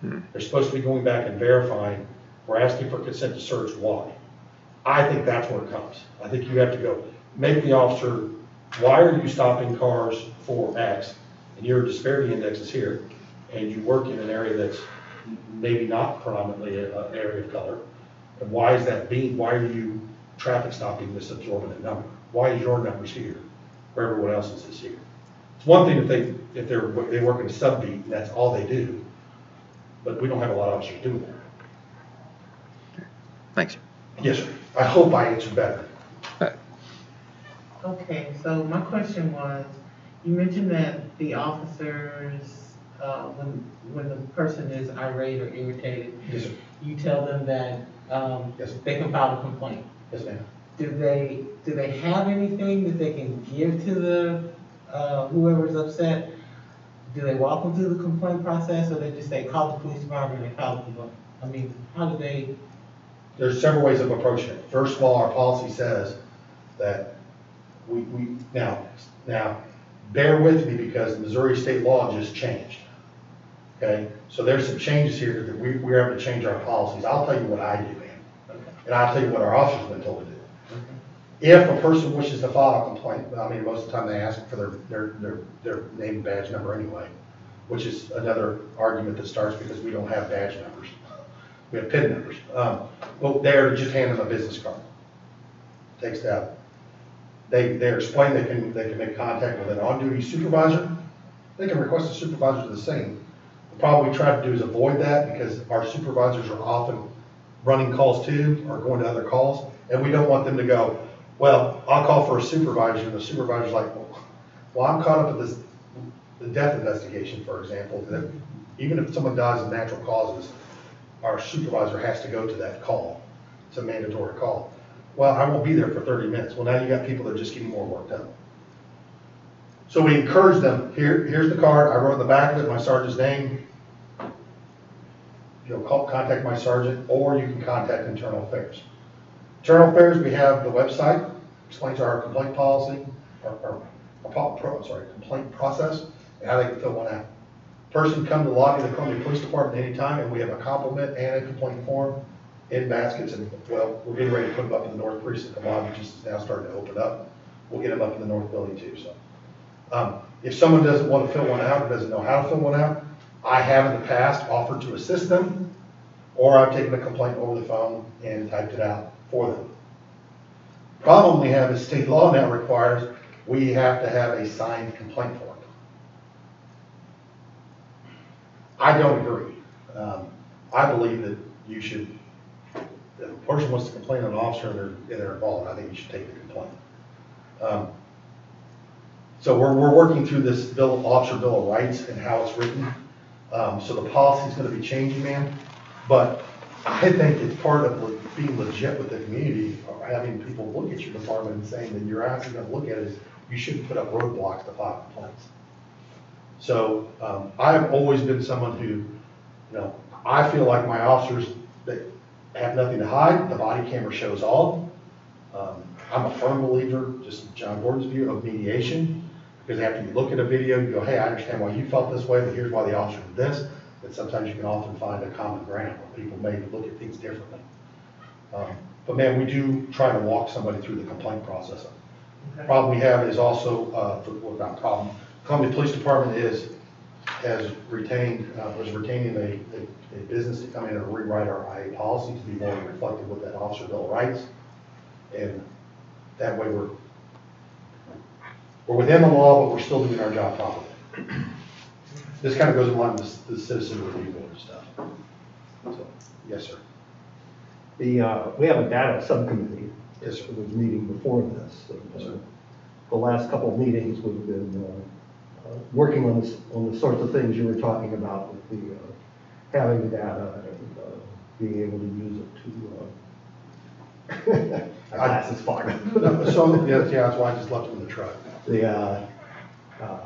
Speaker 1: Hmm. They're supposed to be going back and verifying, we're asking for consent to search, why? I think that's where it comes. I think you have to go, make the officer, why are you stopping cars for X? And your disparity index is here, and you work in an area that's maybe not predominantly an area of color. And why is that being, why are you traffic stopping this absorbent number? Why is your numbers here, where everyone else's is here? It's one thing if they, if they're, they work in a subbeat, and that's all they do, but we don't have a lot of officers doing that.
Speaker 2: Thanks.
Speaker 1: Yes, sir. I hope I answered better.
Speaker 4: Okay, so my question was, you mentioned that the officers, uh, when, when the person is irate or irritated,
Speaker 1: Yes, sir.
Speaker 4: you tell them that, um,
Speaker 1: Yes.
Speaker 4: they can file a complaint.
Speaker 1: Yes, ma'am.
Speaker 4: Do they, do they have anything that they can give to the, uh, whoever's upset? Do they walk them through the complaint process, or they just say, call the police department and file a complaint? I mean, how do they,
Speaker 1: There's several ways of approaching it. First of all, our policy says that we, we, now, now, bear with me because Missouri state law just changed. Okay, so there's some changes here that we, we're having to change our policies. I'll tell you what I do, man. And I'll tell you what our officers have been told to do. If a person wishes to file a complaint, I mean, most of the time they ask for their, their, their, their name and badge number anyway, which is another argument that starts because we don't have badge numbers. We have PIN numbers. Um, well, they're just hand them a business card. Takes that. They, they explain they can, they can make contact with an on-duty supervisor. They can request a supervisor to the scene. We try to do is avoid that because our supervisors are often running calls too, or going to other calls, and we don't want them to go, well, I'll call for a supervisor, and the supervisor's like, well, well, I'm caught up with this, the death investigation, for example, that even if someone dies of natural causes, our supervisor has to go to that call. It's a mandatory call. Well, I won't be there for thirty minutes. Well, now you got people that are just getting more work done. So we encourage them, here, here's the card, I wrote in the back of it my sergeant's name. You know, call, contact my sergeant, or you can contact internal affairs. Internal affairs, we have the website, explains our complaint policy, our, pro, sorry, complaint process, and how they can fill one out. Person come to the lobby of the Columbia Police Department anytime, and we have a compliment and a complaint form in baskets, and, well, we're getting ready to put them up in the north precinct, the lobby just is now starting to open up. We'll get them up in the north building too, so. Um, if someone doesn't want to fill one out, or doesn't know how to fill one out, I have in the past offered to assist them, or I've taken a complaint over the phone and typed it out for them. Problem we have is state law now requires we have to have a signed complaint form. I don't agree. Um, I believe that you should, if a person wants to complain on an officer and they're, and they're involved, I think you should take the complaint. Um, So we're, we're working through this bill, officer bill of rights and how it's written. Um, so the policy's gonna be changing, man. But I think it's part of being legit with the community, or having people look at your department and saying that you're actually gonna look at it, is you shouldn't put up roadblocks to file complaints. So, um, I have always been someone who, you know, I feel like my officers, they have nothing to hide, the body camera shows all. Um, I'm a firm believer, just John Gordon's view, of mediation, because after you look at a video, you go, hey, I understand why you felt this way, but here's why the officer did this. But sometimes you can often find a common ground where people may look at things differently. Um, But man, we do try to walk somebody through the complaint process. Problem we have is also, uh, well, not problem, Columbia Police Department is, has retained, uh, was retaining a, a, a business to come in and rewrite our IA policy to be more reflective with that officer bill of rights. And that way we're, we're within the law, but we're still doing our job properly. This kind of goes along with the citizen review board stuff. So, yes, sir.
Speaker 7: The, uh, we have a data subcommittee.
Speaker 1: Yes, sir.
Speaker 7: That was meeting before this. and,
Speaker 1: Yes, sir.
Speaker 7: uh, The last couple of meetings, we've been, uh, uh, working on this, on the sorts of things you were talking about with the, uh, having the data and, uh, being able to use it to, uh, *laughs* my glasses fog. *laughs*
Speaker 1: No, So, yeah, yeah, that's why I just left them in the truck.
Speaker 7: The, uh, uh,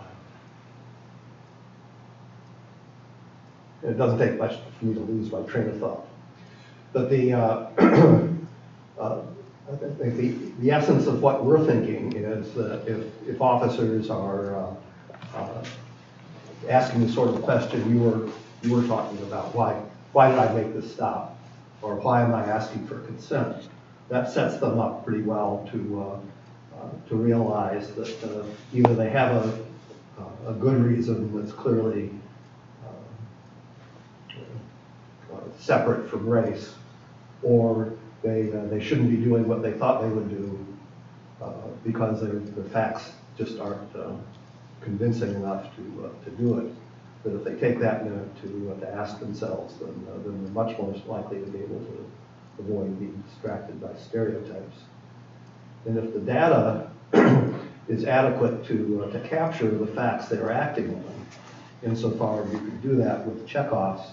Speaker 7: it doesn't take much for me to lose my train of thought. But the, uh, *clears throat* uh, I think the, the essence of what we're thinking is that if, if officers are, uh, uh, asking the sort of question you were, you were talking about, why, why did I make this stop? Or why am I asking for consent? That sets them up pretty well to, to realize that uh, either they have a, a good reason that's clearly uh, separate from race, or they, uh, they shouldn't be doing what they thought they would do uh, because the facts just aren't uh, convincing enough to, uh, to do it. But if they take that note to, to ask themselves, then, then they're much more likely to be able to avoid being distracted by stereotypes. And if the data *clears throat* is adequate to, uh, to capture the facts they're acting on, insofar as you can do that with checkoffs,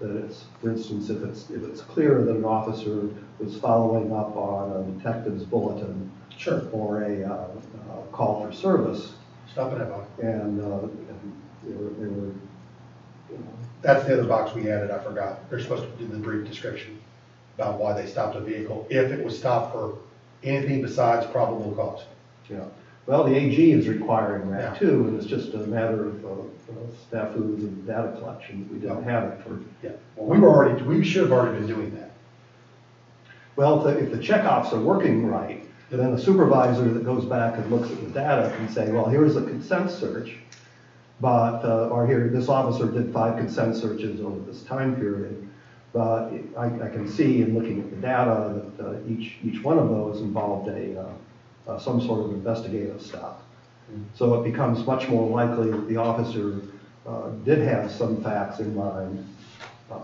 Speaker 7: that it's, for instance, if it's, if it's clear that an officer was following up on a detective's bulletin
Speaker 1: Sure.
Speaker 7: or a, uh, uh, call for service,
Speaker 1: Stop it, Bob.
Speaker 7: and, uh, and they were, they were, you know,
Speaker 1: That's the other box we added, I forgot. They're supposed to do the brief description about why they stopped a vehicle, if it was stopped for anything besides probable cause.
Speaker 7: know. Well, the AG is requiring
Speaker 1: Yeah.
Speaker 7: that too, and it's just a matter of, uh, uh, snafus and data collection. We didn't have it for
Speaker 1: Yeah. Well, we were already, we should have already been doing that.
Speaker 7: Well, if the, if the checkoffs are working right, then the supervisor that goes back and looks at the data can say, well, here's a consent search, but, uh, or here, this officer did five consent searches over this time period, but I, I can see in looking at the data that, uh, each, each one of those involved a, uh, uh, some sort of investigative stop. So it becomes much more likely that the officer, uh, did have some facts in mind, uh,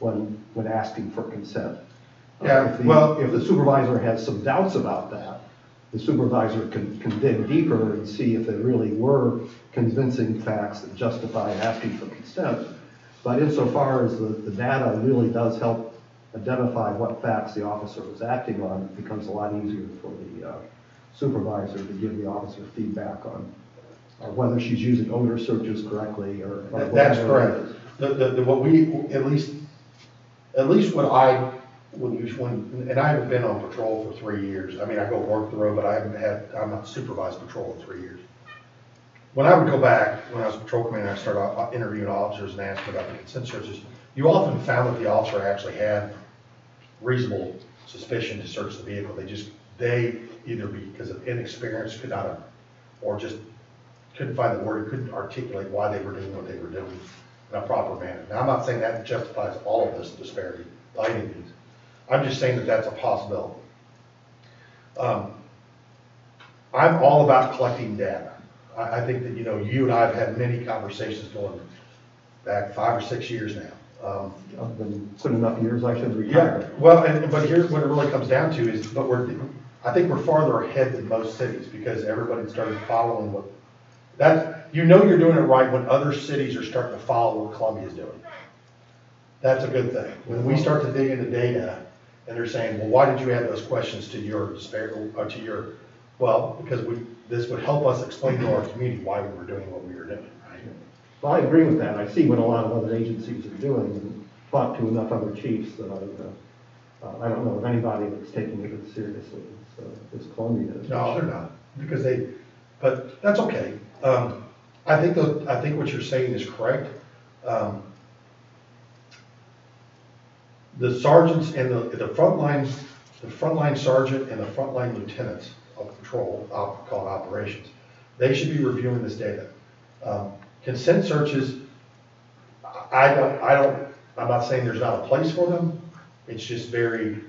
Speaker 7: when, when asking for consent.
Speaker 1: Yeah,
Speaker 7: if the-
Speaker 1: well-
Speaker 7: If the supervisor has some doubts about that, the supervisor can, can dig deeper and see if there really were convincing facts that justify asking for consent. But insofar as the, the data really does help identify what facts the officer was acting on, it becomes a lot easier for the uh, supervisor to give the officer feedback on uh, whether she's using odor searches correctly or. or
Speaker 1: That- That's
Speaker 7: whatever it
Speaker 1: correct.
Speaker 7: is.
Speaker 1: The, the, the- what we, at least, at least what I, when you, when, and I haven't been on patrol for three years. I mean, I go work the road, but I haven't had, I'm not supervised patrol in three years. When I would go back, when I was patrol commander, I started out interviewing officers and asking about the consent searches. You often found that the officer actually had reasonable suspicion to search the vehicle. They just, they either because of inexperience could not have, or just couldn't find the word, couldn't articulate why they were doing what they were doing in a proper manner. Now, I'm not saying that justifies all of this disparity by any means. I'm just saying that that's a possibility. Um, I'm all about collecting data. I, I think that, you know, you and I have had many conversations going back five or six years now. Um,
Speaker 7: I've been put enough years, I should
Speaker 1: yeah,
Speaker 7: retire.
Speaker 1: well, and, but here's what it really comes down to is, but we're, I think we're farther ahead than most cities because everybody started following what, that, you know you're doing it right when other cities are starting to follow what Columbia's doing. That's a good thing. When we start to dig into data and they're saying, well, why did you add those questions to your to your, well, because we, this would help us explain to our community why we were doing what we were doing, right?
Speaker 7: Well, I agree with that. I see what a lot of other agencies are doing and talked to enough other chiefs that I, uh, uh, I don't know of anybody that's taking it as seriously as, uh, as Columbia is.
Speaker 1: No, they're not, because they, but that's okay. Um, I think the, I think what you're saying is correct. Um, The sergeants and the, the front frontline, the frontline sergeant and the frontline lieutenants of control, op, called operations. They should be reviewing this data. Um, consent searches, I don't, I don't, I'm not saying there's not a place for them. It's just very,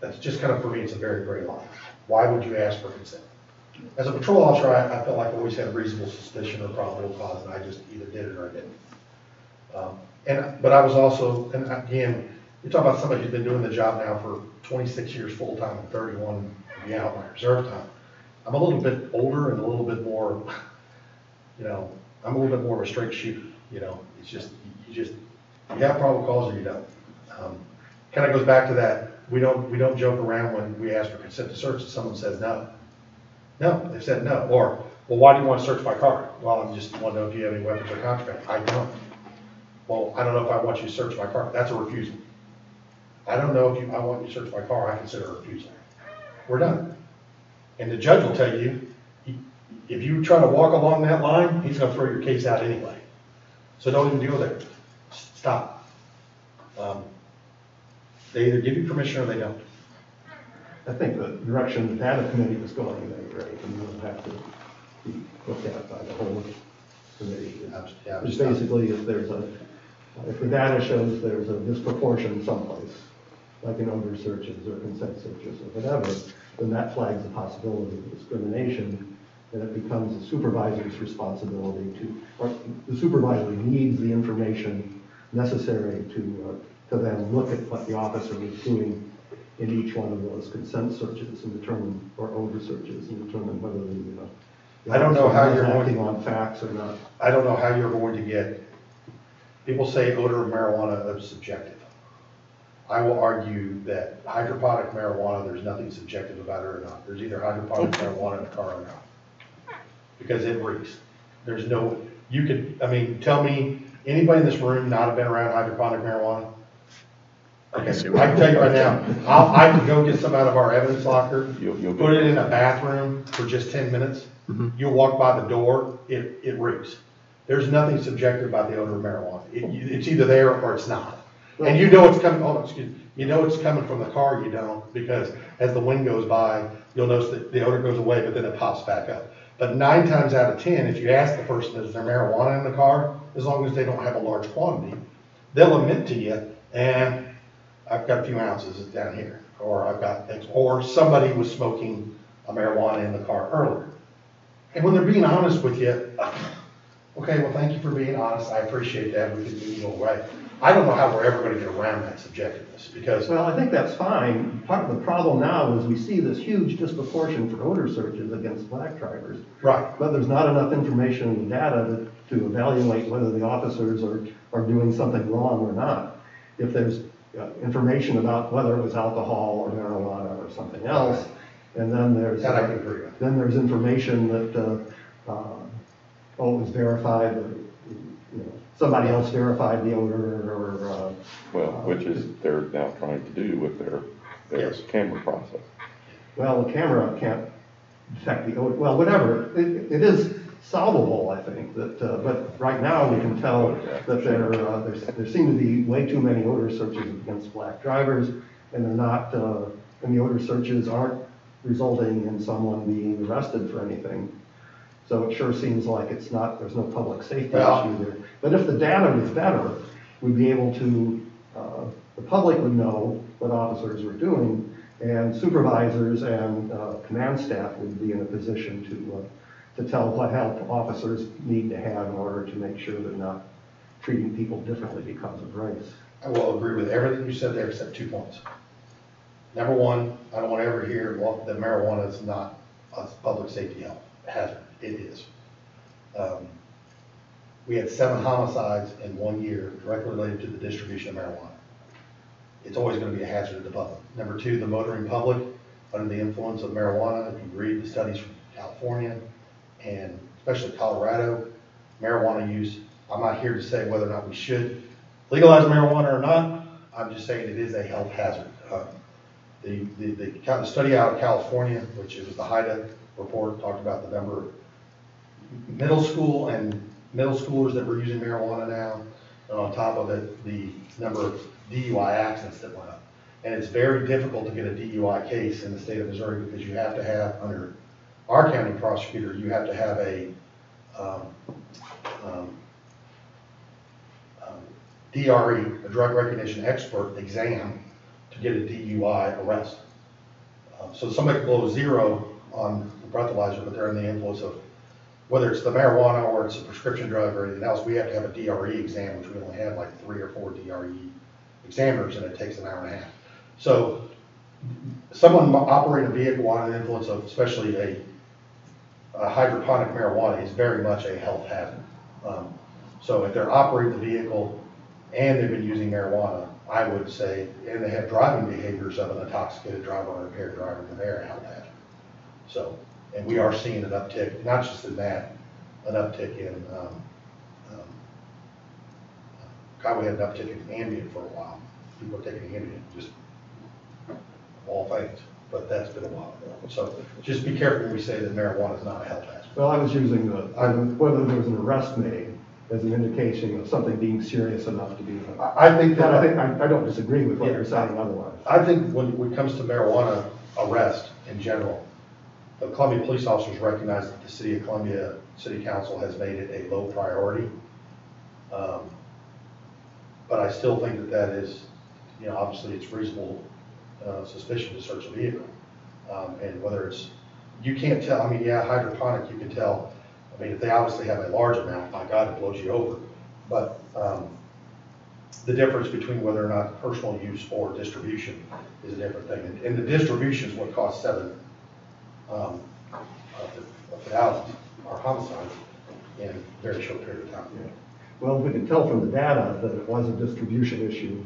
Speaker 1: that's just kind of for me, it's a very gray line. Why would you ask for consent? As a patrol officer, I, I felt like I always had reasonable suspicion or probable cause, and I just either did it or I didn't. Um, and but I was also, and again, you're talking about somebody who's been doing the job now for 26 years full time and 31 me out my reserve time. I'm a little bit older and a little bit more, you know, I'm a little bit more of a straight shooter. You know, it's just you just you have probable cause or you don't. Um, kind of goes back to that. We don't we don't joke around when we ask for consent to search and someone says no. No, they've said no. Or well, why do you want to search my car? Well, I just want to know if you have any weapons or contraband. I don't. Well, I don't know if I want you to search my car. That's a refusal. I don't know if you, I want you to search my car. I consider a refusal. We're done. And the judge will tell you, if you try to walk along that line, he's gonna throw your case out anyway. So don't even deal with it. Stop. Um, They either give you permission or they don't.
Speaker 7: I think the direction that the data committee was going at any rate, and will have to be looked at by the whole committee.
Speaker 1: Yeah, just-
Speaker 7: basically if there's a, if the data shows there's a disproportion someplace, like in odor searches or consent searches or whatever, then that flags the possibility of discrimination, and it becomes the supervisor's responsibility to, or the supervisor needs the information necessary to, uh, to then look at what the officer is doing in each one of those consent searches and determine, or odor searches, and determine whether the, uh, the
Speaker 1: I don't know how
Speaker 7: officer
Speaker 1: you're
Speaker 7: is
Speaker 1: going-
Speaker 7: on facts or not.
Speaker 1: I don't know how you're going to get, people say odor of marijuana is subjective. I will argue that hydroponic marijuana, there's nothing subjective about it or not. There's either hydroponic marijuana in a car or not. Because it reeks. There's no, you could, I mean, tell me, anybody in this room not have been around hydroponic marijuana? Okay, I can tell you right now, I'll, I can go get some out of our evidence locker,
Speaker 3: You'll- you'll
Speaker 1: put it in a bathroom for just ten minutes. Mm-hmm. You'll walk by the door, it, it reeks. There's nothing subjective about the odor of marijuana. It, it's either there or it's not. And you know it's coming, oh, excuse me, you know it's coming from the car, you don't, because as the wind goes by, you'll notice that the odor goes away, but then it pops back up. But nine times out of ten, if you ask the person, is there marijuana in the car? As long as they don't have a large quantity, they'll admit to you, and I've got a few ounces down here, or I've got, X, or somebody was smoking a marijuana in the car earlier. And when they're being honest with you, Okay, well, thank you for being honest, I appreciate that, we can move all right. I don't know how we're ever gonna get around that subjectiveness, because,
Speaker 7: Well, I think that's fine. Part of the problem now is we see this huge disproportion for odor searches against black drivers.
Speaker 1: right,
Speaker 7: But there's not enough information in the data to, to evaluate whether the officers are, are doing something wrong or not. If there's uh, information about whether it was alcohol or marijuana or something else, and then there's.
Speaker 1: that I can agree with.
Speaker 7: Then there's information that, uh, uh, oh, it was verified, or, you know, somebody else verified the odor, or, uh,
Speaker 3: Well, which is they're now trying to do with their, their
Speaker 1: Yes.
Speaker 3: camera process.
Speaker 7: well, the camera can't detect the odor, well, whatever. It, it is solvable, I think, that, uh, but right now, we can tell that there, uh, there's, there seem to be way too many odor searches against black drivers, and they're not, uh, and the odor searches aren't resulting in someone being arrested for anything. So it sure seems like it's not, there's no public safety
Speaker 1: Well-
Speaker 7: issue there. But if the data was better, we'd be able to, uh, the public would know what officers were doing, and supervisors and uh, command staff would be in a position to, uh, to tell what help officers need to have in order to make sure they're not treating people differently because of race.
Speaker 1: I will agree with everything you said there except two points. Number one, I don't want to ever hear well, that marijuana is not a public safety health hazard. It is. Um, We had seven homicides in one year directly related to the distribution of marijuana. It's always going to be a hazard to the public. Number two, the motoring public under the influence of marijuana, if you read the studies from California and especially Colorado, marijuana use, I'm not here to say whether or not we should legalize marijuana or not. I'm just saying it is a health hazard. Uh, The, the, the study out of California, which is the HIDTA report, talked about the number middle school and middle schoolers that were using marijuana now. And on top of it, the number of DUI accidents that went up. And it's very difficult to get a DUI case in the state of Missouri because you have to have, under our county prosecutor, you have to have a, um, um, um, DRE, a drug recognition expert exam to get a DUI arrest. Um, So somebody could blow zero on the breathalyzer, but they're in the influence of, whether it's the marijuana or it's a prescription drug or anything else, we have to have a DRE exam, which we only have like three or four DRE examiners, and it takes an hour and a half. So someone operating a vehicle under the influence of, especially a uh, hydroponic marijuana is very much a health hazard. Um, So if they're operating the vehicle and they've been using marijuana, I would say, and they have driving behaviors of an intoxicated driver or impaired driver, then they're a health hazard. So, and we are seeing an uptick, not just in that, an uptick in, um, um, God, we had an uptick in Ambien for a while. People are taking Ambien, just of all things, but that's been a while ago. So just be careful when we say that marijuana is not a health hazard.
Speaker 7: Well, I was using the, I- whether there was an arrest made as an indication of something being serious enough to be.
Speaker 1: I I think
Speaker 7: But I
Speaker 1: that,
Speaker 7: think, I, I don't disagree with what you're saying otherwise.
Speaker 1: I think when, when it comes to marijuana arrest in general, the Columbia police officers recognize that the city of Columbia City Council has made it a low priority. Um, But I still think that that is, you know, obviously it's reasonable uh, suspicion to search a vehicle. Um, And whether it's, you can't tell, I mean, yeah, hydroponic, you can tell, I mean, if they obviously have a large amount, my God, it blows you over. But um, the difference between whether or not personal use or distribution is a different thing. And- And the distribution is what costs seven um, of the- of fatalities or homicides in a very short period of time.
Speaker 7: Well, we can tell from the data that it was a distribution issue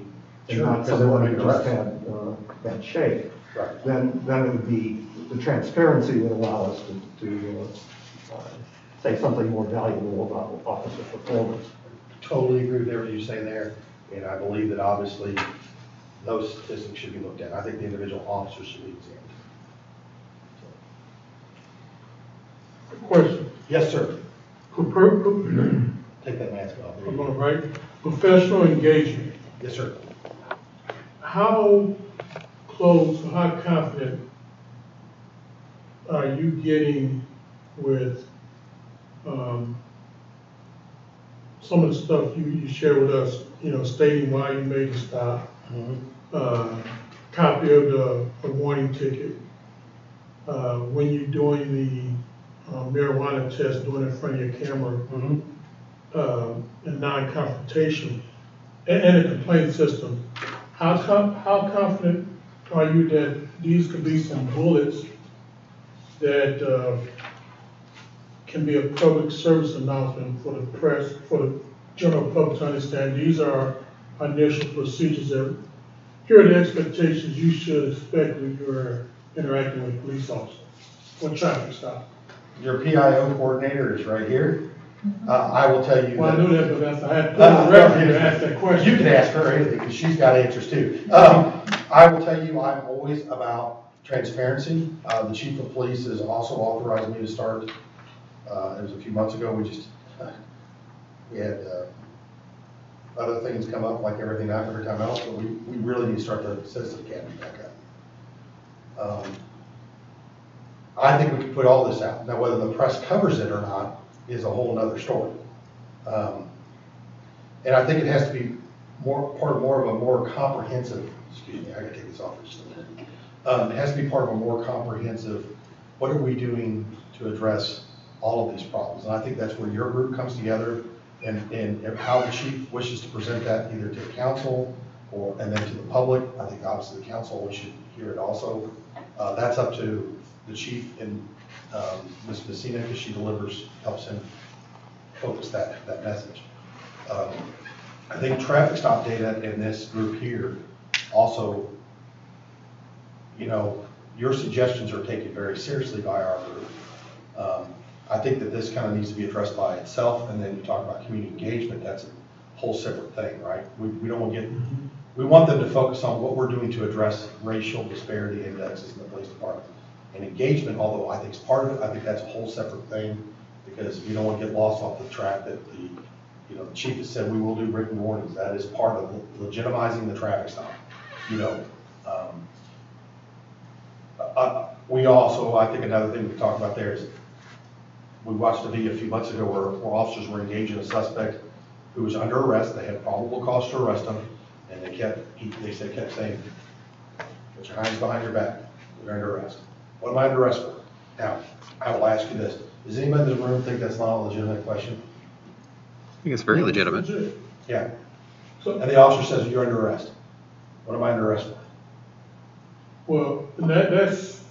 Speaker 7: and
Speaker 1: Sure,
Speaker 7: not
Speaker 1: because they
Speaker 7: someone
Speaker 1: weren't
Speaker 7: who just had, uh, bad shape.
Speaker 1: Right.
Speaker 7: Then, then it would be, the transparency would allow us to, to, uh, uh, say something more valuable about officer performance.
Speaker 1: Totally agree with everything you say there, and I believe that obviously those statistics should be looked at. I think the individual officers should be examined.
Speaker 6: Question.
Speaker 1: Yes, sir.
Speaker 6: For per- per-
Speaker 1: Take that mask off.
Speaker 6: I'm gonna write, professional engagement.
Speaker 1: Yes, sir.
Speaker 6: How close, or how confident are you getting with, um, some of the stuff you, you share with us, you know, stating why you made the stop, uh, copy of the, the warning ticket, uh, when you're doing the uh, marijuana test, doing it in front of your camera,
Speaker 1: Mhm.
Speaker 6: uh, and non-confrontation, and, and a complaint system, how com, how confident are you that these could be some bullets that, uh, can be a public service announcement for the press, for the general public to understand, these are initial procedures that, here are the expectations you should expect when you're interacting with police officers, or traffic stop.
Speaker 1: Your PIO coordinator is right here. Uh, I will tell you.
Speaker 6: Well, I
Speaker 1: that-
Speaker 6: knew that, but that's, I had to put
Speaker 1: Uh,
Speaker 6: on record to ask that question.
Speaker 1: You can ask her anything, because she's got answers too. Um, I will tell you, I'm always about transparency. Uh, the chief of police has also authorized me to start, uh, it was a few months ago, we just, we had, uh, other things come up, like everything else, every time else, but we, we really need to start the citizen academy back up. Um, I think we could put all this out. Now, whether the press covers it or not is a whole nother story. Um, and I think it has to be more, part of more of a more comprehensive, excuse me, I gotta take this off just a minute. Um, it has to be part of a more comprehensive, what are we doing to address all of these problems? And I think that's where your group comes together and, and how the chief wishes to present that either to council or, and then to the public. I think obviously the council, we should hear it also. Uh, that's up to the chief and, um, Ms. Messina, because she delivers, helps him focus that, that message. Um, I think traffic stop data in this group here also, you know, your suggestions are taken very seriously by our group. Um, I think that this kind of needs to be addressed by itself, and then you talk about community engagement, that's a whole separate thing, right? We, we don't want to get, we want them to focus on what we're doing to address racial disparity indexes in the police department. And engagement, although I think is part of it, I think that's a whole separate thing, because you don't want to get lost off the track that the, you know, the chief has said we will do written warnings, that is part of legitimizing the traffic stop, you know. um, uh, we also, I think another thing we talked about there is, we watched a video a few months ago where, where officers were engaging a suspect who was under arrest, they had probable cause to arrest him, and they kept, he, they said, kept saying, put your hands behind your back, you're under arrest. What am I under arrest for? Now, I will ask you this, does anybody in the room think that's not a legitimate question?
Speaker 2: I think it's very legitimate.
Speaker 6: Legit.
Speaker 1: Yeah,
Speaker 6: So,
Speaker 1: and the officer says, you're under arrest. What am I under arrest for?
Speaker 6: well, that, that's,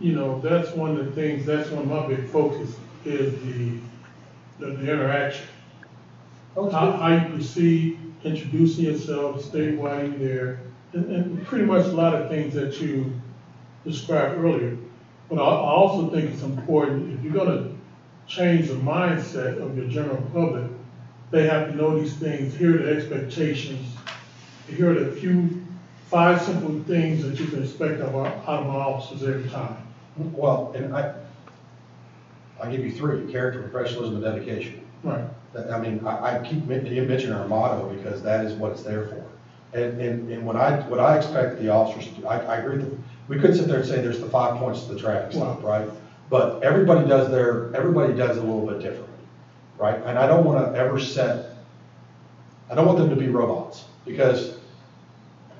Speaker 6: you know, that's one of the things, that's one of my big focus is the, the, the interaction. How, how you proceed, introducing yourself, state why you're there, and, and pretty much a lot of things that you described earlier. But I, also think it's important, if you're gonna change the mindset of your general public, they have to know these things, here are the expectations, here are the few, five simple things that you can expect of our, out of our officers every time.
Speaker 1: Well, and I, I'll give you three, character, professionalism, and dedication.
Speaker 6: Right.
Speaker 1: That, I mean, I, I keep mentioning our motto because that is what it's there for. And, and, and what I, what I expect the officers to do, I, I agree that, we could sit there and say there's the five points to the traffic stop, right? But everybody does their, everybody does a little bit differently, right? And I don't wanna ever set, I don't want them to be robots, because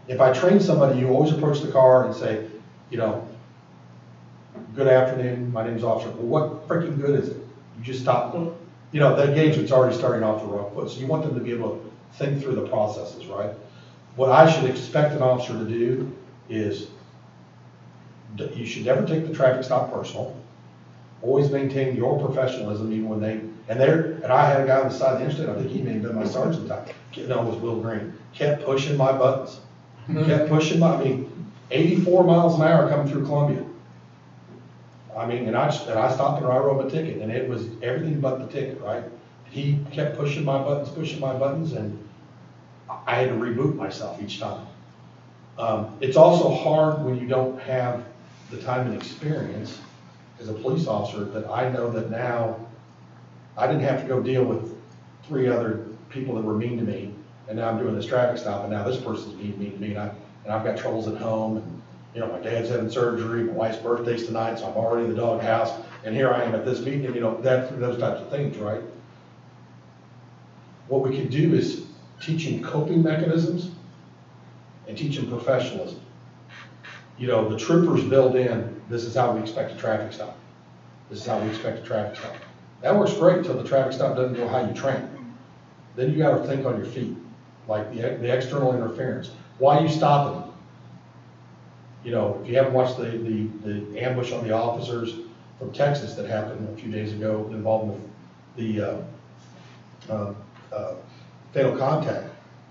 Speaker 1: if I train somebody, you always approach the car and say, you know, good afternoon, my name's Officer, well, what freaking good is it? You just stop, mm-hmm. you know, the engagement's already starting off the wrong foot, so you want them to be able to think through the processes, right? What I should expect an officer to do is, you should never take the traffic stop personal. Always maintain your professionalism even when they, and there, and I had a guy on the side of the interstate, I think he may have been my sergeant time, no, it was Will Green, kept pushing my buttons. Kept pushing my, I mean, eighty-four miles an hour coming through Columbia. I mean, and I, just- and I stopped and I wrote him a ticket, and it was everything but the ticket, right? He kept pushing my buttons, pushing my buttons, and I had to reboot myself each time. Um, it's also hard when you don't have the time and experience as a police officer, that I know that now, I didn't have to go deal with three other people that were mean to me, and now I'm doing this traffic stop, and now this person's being mean to me, and I, and I've got troubles at home, and, you know, my dad's having surgery, my wife's birthday's tonight, so I'm already in the doghouse, and here I am at this meeting, and you know, that, those types of things, right? What we could do is teach them coping mechanisms and teach them professionalism. You know, the troopers build in, this is how we expect a traffic stop. This is how we expect a traffic stop. That works great until the traffic stop doesn't go how you train. then you gotta think on your feet, like the, the external interference. Why are you stopping? You know, if you haven't watched the, the, the ambush on the officers from Texas that happened a few days ago involving the, the, uh, uh, uh, fatal contact,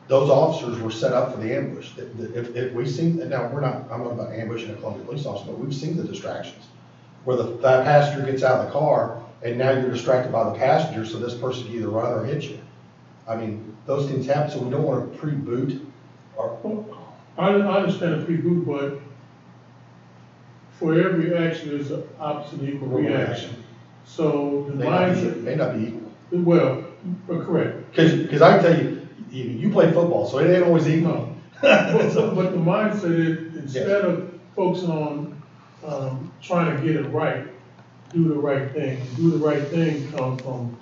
Speaker 1: those officers were set up for the ambush. That- that If, if we seen, now, we're not, I'm not about ambushing a Columbia police officer, but we've seen the distractions. Where the, that passenger gets out of the car, and now you're distracted by the passenger, so this person can either run or hit you. I mean, those things happen, so we don't wanna pre-boot or,
Speaker 6: I, I understand a pre-boot, but for every action, there's an opposite equal reaction. So the
Speaker 1: may not be,
Speaker 6: mindset,
Speaker 1: may not be equal.
Speaker 6: well, but correct.
Speaker 1: Because I can tell you, you, you play football, so it ain't always equal.
Speaker 6: But, but the mindset is, instead of focusing on, um, trying to get it right, do the right thing. Do the right thing comes from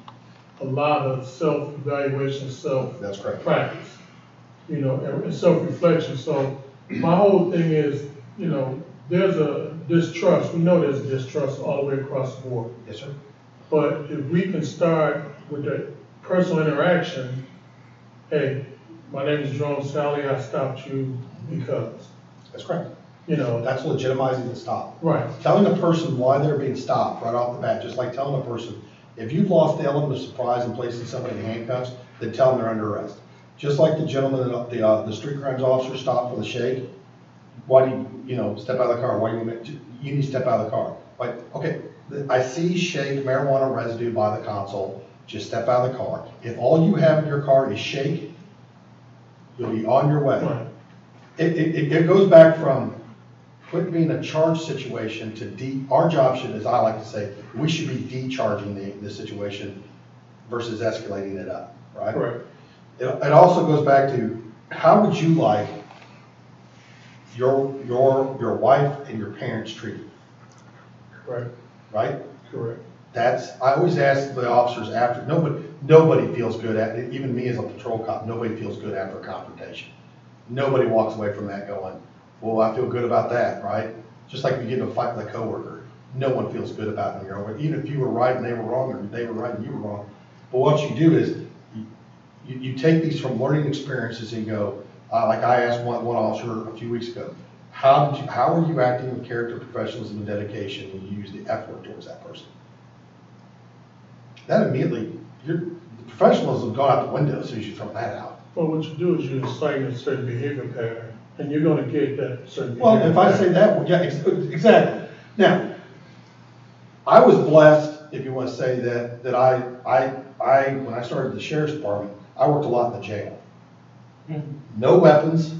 Speaker 6: a lot of self-evaluation, self
Speaker 1: That's correct.
Speaker 6: practice, you know, and self-reflection. So my whole thing is, you know, there's a distrust, we know there's a distrust all the way across the board.
Speaker 1: Yes, sir.
Speaker 6: But if we can start with the personal interaction, hey, my name is Jerome Sally, I stopped you because,
Speaker 1: That's correct.
Speaker 6: you know,
Speaker 1: That's legitimizing the stop.
Speaker 6: right,
Speaker 1: Telling a person why they're being stopped right off the bat, just like telling a person, if you've lost the element of surprise and placing somebody in handcuffs, then tell them they're under arrest. Just like the gentleman, that, the, uh, the street crimes officer stopped for the shake, why do you, you know, step out of the car, why do you, you need to step out of the car. Like, okay, I see shake marijuana residue by the console, just step out of the car. If all you have in your car is shake, you'll be on your way.
Speaker 6: right.
Speaker 1: It, it, it- goes back from quit being a charge situation to de, our job should, as I like to say, we should be decharging the, the situation versus escalating it up, right?
Speaker 6: Correct.
Speaker 1: It, it also goes back to, how would you like your, your, your wife and your parents treated,
Speaker 6: Correct,
Speaker 1: right?
Speaker 6: correct.
Speaker 1: That's, I always ask the officers after, nobody, nobody feels good at, it. even me as a patrol cop, nobody feels good after a confrontation. Nobody walks away from that going, well, I feel good about that, right? Just like you get in a fight with a coworker, no one feels good about it when you're over, even if you were right and they were wrong, or they were right and you were wrong. But what you do is, you, you, you take these from learning experiences and go, uh, like I asked one, one officer a few weeks ago, how did you, how are you acting with character, professionalism, and dedication when you use the F word towards that person? That immediately, your the professionalism gone out the window as soon as you throw that out.
Speaker 6: Well, what you do is you incite a certain behavior pattern, and you're gonna get that certain.
Speaker 1: Well,
Speaker 6: behavior
Speaker 1: if I say
Speaker 6: pattern.
Speaker 1: that, well, yeah, ex- exactly. Now, I was blessed, if you want to say that, that I, I, I, when I started the sheriff's department, I worked a lot in the jail. Hmm. No weapons,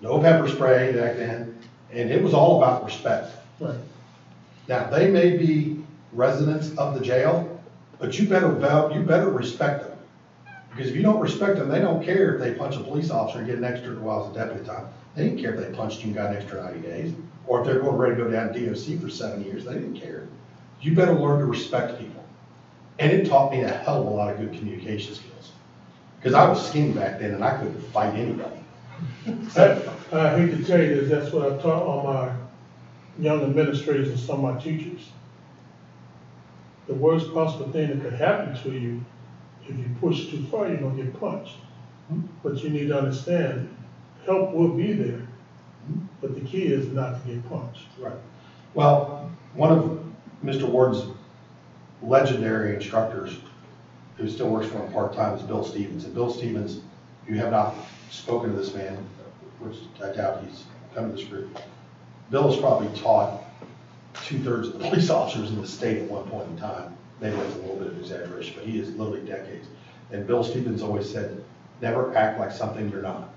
Speaker 1: no pepper spray back then, and it was all about respect.
Speaker 6: Right,
Speaker 1: Now, they may be residents of the jail, but you better, you better respect them. Because if you don't respect them, they don't care if they punch a police officer and get an extra, well, it's a deputy time. They didn't care if they punched you and got an extra ninety days, or if they're going ready to go down to DOC for seven years, they didn't care. You better learn to respect people. And it taught me a hell of a lot of good communication skills. Because I was skinny back then and I couldn't fight anybody.
Speaker 6: I, I hate to tell you this, that's what I taught all my young administrators and some of my teachers. The worst possible thing that could happen to you, if you push too far, you're gonna get punched. Hmm? But you need to understand, help will be there, but the key is not to get punched.
Speaker 1: Right. Well, one of Mr. Ward's legendary instructors, who still works for him part-time, is Bill Stevens. And Bill Stevens, you have not spoken to this man, which I doubt he's come to this group. Bill has probably taught two-thirds of the police officers in the state at one point in time. Maybe that's a little bit of exaggeration, but he is literally decades. And Bill Stevens always said, never act like something you're not.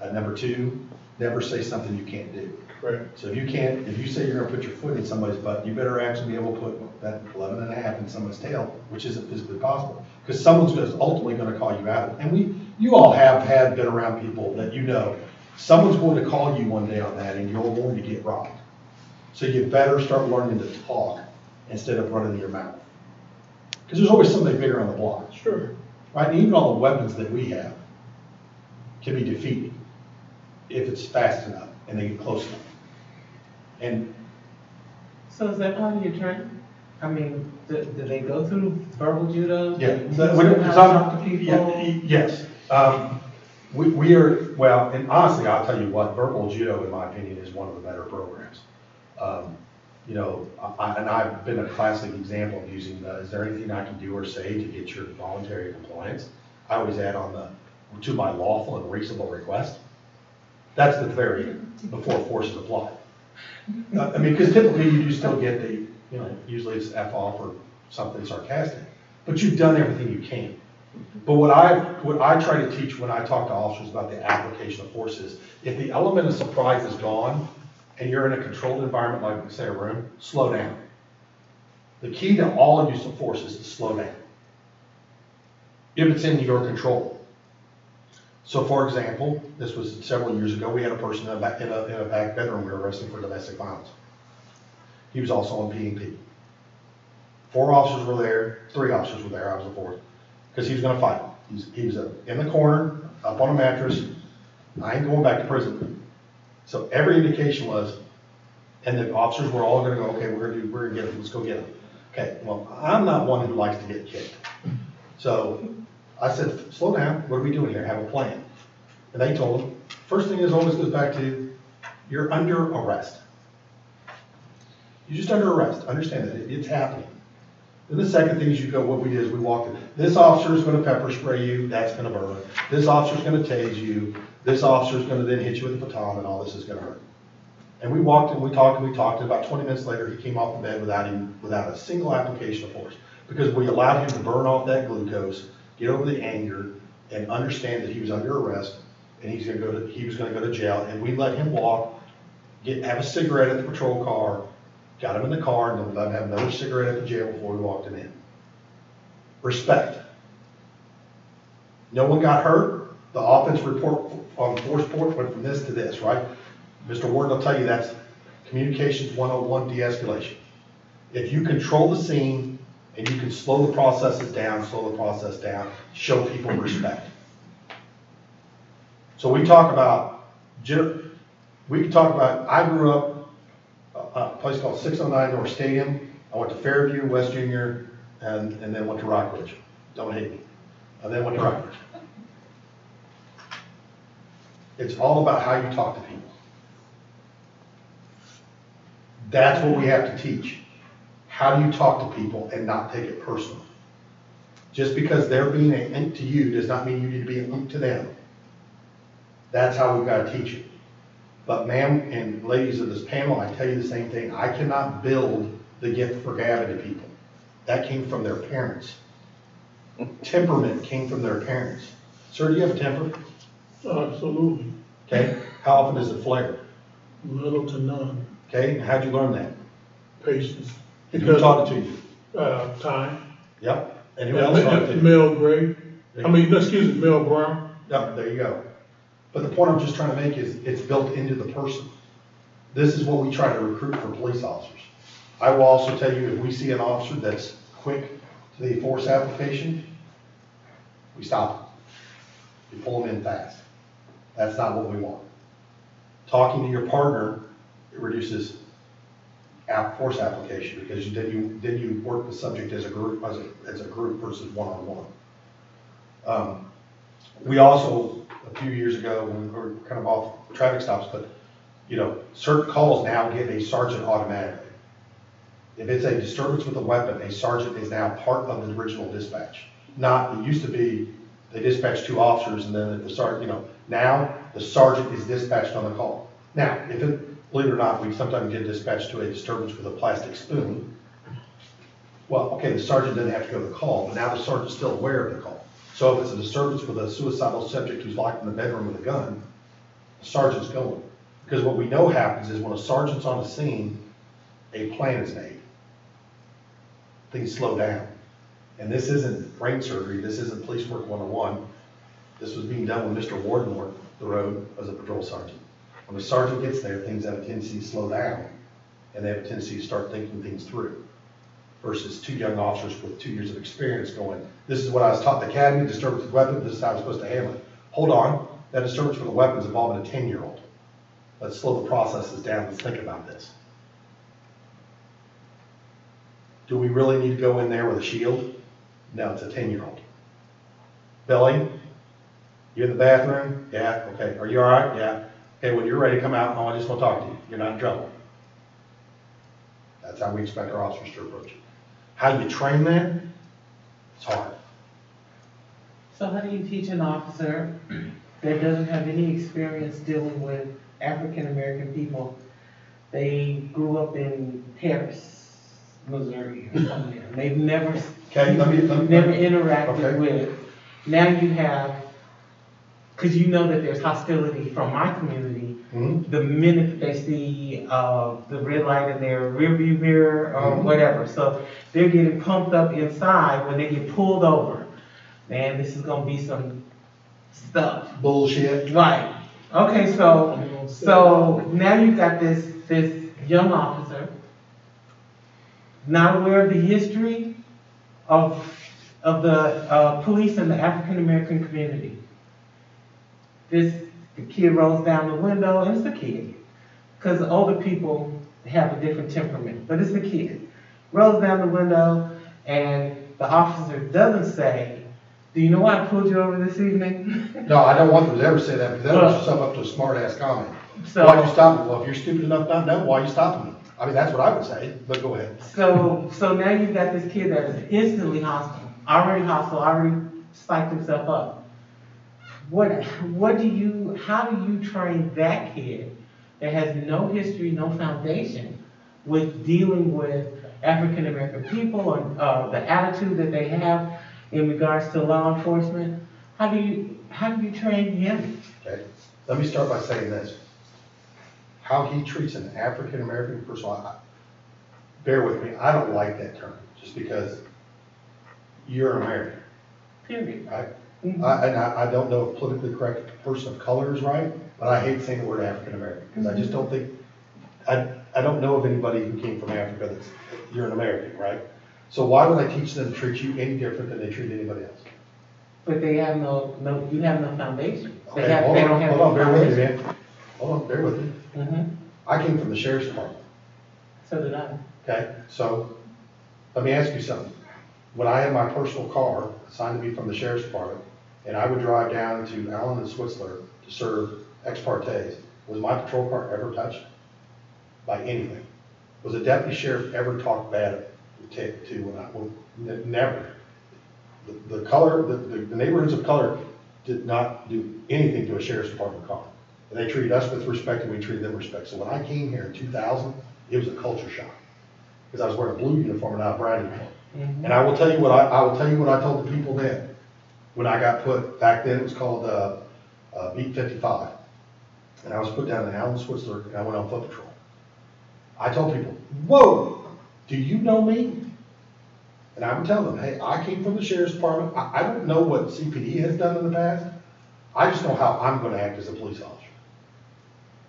Speaker 1: Uh, number two, never say something you can't do.
Speaker 6: Correct.
Speaker 1: So if you can't, if you say you're gonna put your foot in somebody's butt, you better actually be able to put that 11 and a half in someone's tail, which isn't physically possible. Because someone's gonna, ultimately gonna call you out. And we, you all have had, been around people that you know, someone's going to call you one day on that and you're going to get rocked. So you better start learning to talk instead of running your mouth. Because there's always somebody bigger on the block,
Speaker 6: Sure.
Speaker 1: right? And even all the weapons that we have can be defeated if it's fast enough and they get close enough. And
Speaker 4: So is that part of your training? I mean, do, do they go through verbal judo?
Speaker 1: Yeah,
Speaker 4: Teach
Speaker 1: that- we-
Speaker 4: them how to
Speaker 1: some-
Speaker 4: talk to people?
Speaker 1: y- Yes, um, we, we are, well, and honestly, I'll tell you what, verbal judo, in my opinion, is one of the better programs. Um, You know, I, and I've been a classic example of using the, is there anything I can do or say to get your voluntary compliance? I always add on the, to my lawful and reasonable request. That's the very, before force is applied. Uh, I mean, because typically you do still get the, you know, usually it's F off or something sarcastic, but you've done everything you can. But what I, what I try to teach when I talk to officers about the application of force is, if the element of surprise is gone, and you're in a controlled environment like, say, a room, slow down. The key to all use of force is to slow down. If it's in your control. So for example, this was several years ago, we had a person in a back, in a, in a back bedroom, we were arresting for domestic violence. He was also on P and P. Four officers were there, three officers were there, I was the fourth, because he was gonna fight. He's, he was in the corner, up on a mattress, I ain't going back to prison. So every indication was, and the officers were all gonna go, okay, we're gonna do, we're gonna get him, let's go get him. Okay, well, I'm not one who likes to get kicked. So I said, slow down, what are we doing here? Have a plan. And they told him, first thing is always goes back to, you're under arrest. You're just under arrest, understand that, it's happening. Then the second thing is you go, what we did is we walked in, this officer is gonna pepper spray you, that's gonna burn. This officer is gonna tase you, this officer is gonna then hit you with a baton and all this is gonna hurt. And we walked and we talked and we talked, and about twenty minutes later, he came off the bed without even, without a single application of force. Because we allowed him to burn off that glucose, get over the anger, and understand that he was under arrest, and he's gonna go to, he was gonna go to jail, and we let him walk, get, have a cigarette at the patrol car, got him in the car, and let him have another cigarette at the jail before we walked him in. Respect. No one got hurt, the offense report on force report went from this to this, right? Mr. Warden will tell you that's communications 101 de-escalation. If you control the scene and you can slow the processes down, slow the process down, show people respect. So we talk about, we can talk about, I grew up place called 609 North Stadium. I went to Fairview, West Junior, and, and then went to Rock Bridge. Don't hate me. And then went to Rock Bridge. It's all about how you talk to people. That's what we have to teach. How do you talk to people and not take it personal? Just because they're being an ink to you does not mean you need to be an ink to them. That's how we've got to teach it. But ma'am and ladies of this panel, I tell you the same thing. I cannot build the gift for gab into people. That came from their parents. Temperament came from their parents. Sir, do you have a temper?
Speaker 6: Absolutely,
Speaker 1: Okay, how often does it flare?
Speaker 6: little to none
Speaker 1: Okay, how'd you learn that?
Speaker 6: patience.
Speaker 1: Who taught it to you?
Speaker 6: uh, time.
Speaker 1: Yep, and who else taught it to you?
Speaker 6: Mel Gray, I mean, excuse me, Mel Brown.
Speaker 1: Yep, there you go. But the point I'm just trying to make is, it's built into the person. This is what we try to recruit for police officers. I will also tell you, if we see an officer that's quick to the force application, we stop them. We pull them in fast. That's not what we want. Talking to your partner, it reduces app, force application, because then you, then you work the subject as a group, as a, as a group versus one-on-one. Um, we also, a few years ago, when we were kind of off traffic stops, but, you know, certain calls now get a sergeant automatically. If it's a disturbance with a weapon, a sergeant is now part of the original dispatch. Not, it used to be, they dispatch two officers and then the sergeant, you know, now the sergeant is dispatched on the call. Now, if it, believe it or not, we sometimes get dispatched to a disturbance with a plastic spoon. Well, okay, the sergeant doesn't have to go to the call, but now the sergeant's still aware of the call. So if it's a disturbance with a suicidal subject who's locked in the bedroom with a gun, the sergeant's going. Because what we know happens is when a sergeant's on the scene, a plan is made. Things slow down. And this isn't brain surgery, this isn't police work 101. This was being done when Mr. Warden the road as a patrol sergeant. When the sergeant gets there, things have a tendency to slow down, and they have a tendency to start thinking things through. Versus two young officers with two years of experience going, this is what I was taught in the academy, disturbance with weapon, this is how I'm supposed to handle it. Hold on, that disturbance with a weapon is involving a ten-year-old. Let's slow the processes down, let's think about this. do we really need to go in there with a shield? No, it's a ten-year-old. Billy, you in the bathroom? Yeah, okay. Are you all right? Yeah. Okay, when you're ready to come out, oh, I just want to talk to you. You're not in trouble. That's how we expect our officers to approach it. How do you train that? It's hard.
Speaker 4: So how do you teach an officer that doesn't have any experience dealing with African-American people? They grew up in Paris, Missouri or somewhere. They've never,
Speaker 1: Okay, let me, let me.
Speaker 4: never
Speaker 1: Okay.
Speaker 4: interacted with. Now you have, because you know that there's hostility from my community,
Speaker 1: Mhm.
Speaker 4: the minute they see, uh, the red light in their rearview mirror or
Speaker 1: Mhm.
Speaker 4: whatever. So they're getting pumped up inside when they get pulled over. Man, this is gonna be some stuff.
Speaker 1: Bullshit.
Speaker 4: Right. Okay, so, so now you've got this, this young officer, not aware of the history of, of the, uh, police in the African-American community. This, the kid rolls down the window, and it's the kid. Cause the older people have a different temperament, but it's the kid. Rolls down the window, and the officer doesn't say, do you know why I pulled you over this evening? *laughs*
Speaker 1: No, I don't want them to ever say that, because that'll yourself up to a smart ass comment.
Speaker 4: So.
Speaker 1: Why'd you stop me? Well, if you're stupid enough not to know, why are you stopping me? I mean, that's what I would say, but go ahead.
Speaker 4: So, so now you've got this kid that is instantly hostile, already hostile, already psyched himself up. What, what do you, how do you train that kid that has no history, no foundation with dealing with African American people or, uh, the attitude that they have in regards to law enforcement? How do you, how do you train him?
Speaker 1: Okay, let me start by saying this. How he treats an African-American person, I, bear with me, I don't like that term, just because you're an American,
Speaker 4: Period.
Speaker 1: right?
Speaker 4: Mhm.
Speaker 1: I, and I, I don't know if politically correct person of color is right, but I hate saying the word African-American, because I just don't think, I, I don't know of anybody who came from Africa that's, you're an American, right? So why would I teach them to treat you any different than they treat anybody else?
Speaker 4: But they have no, no, you have no foundation. They
Speaker 1: Okay,
Speaker 4: have,
Speaker 1: hold
Speaker 4: they
Speaker 1: on,
Speaker 4: don't have
Speaker 1: hold
Speaker 4: no
Speaker 1: on, bear with me, man. Hold on, bear with me.
Speaker 4: Mhm.
Speaker 1: I came from the sheriff's department.
Speaker 4: So did I.
Speaker 1: Okay, so, let me ask you something. When I had my personal car assigned to me from the sheriff's department, and I would drive down to Allen and Switzler to serve ex partes, was my patrol car ever touched by anything? Was a deputy sheriff ever talked bad to, to, when I, well, n- never. The, the color, the, the neighborhoods of color did not do anything to a sheriff's department car. And they treated us with respect and we treated them with respect. So when I came here in two thousand, it was a culture shock. Because I was wearing a blue uniform and not a brown uniform. Mm-hmm. And I will tell you what I, I will tell you what I told the people then. When I got put, back then it was called, uh, uh, Beat fifty-five. And I was put down in Allen Switzler and I went on foot patrol. I told people, whoa, do you know me? And I would tell them, hey, I came from the sheriff's department. I, I don't know what CPD has done in the past. I just know how I'm gonna act as a police officer.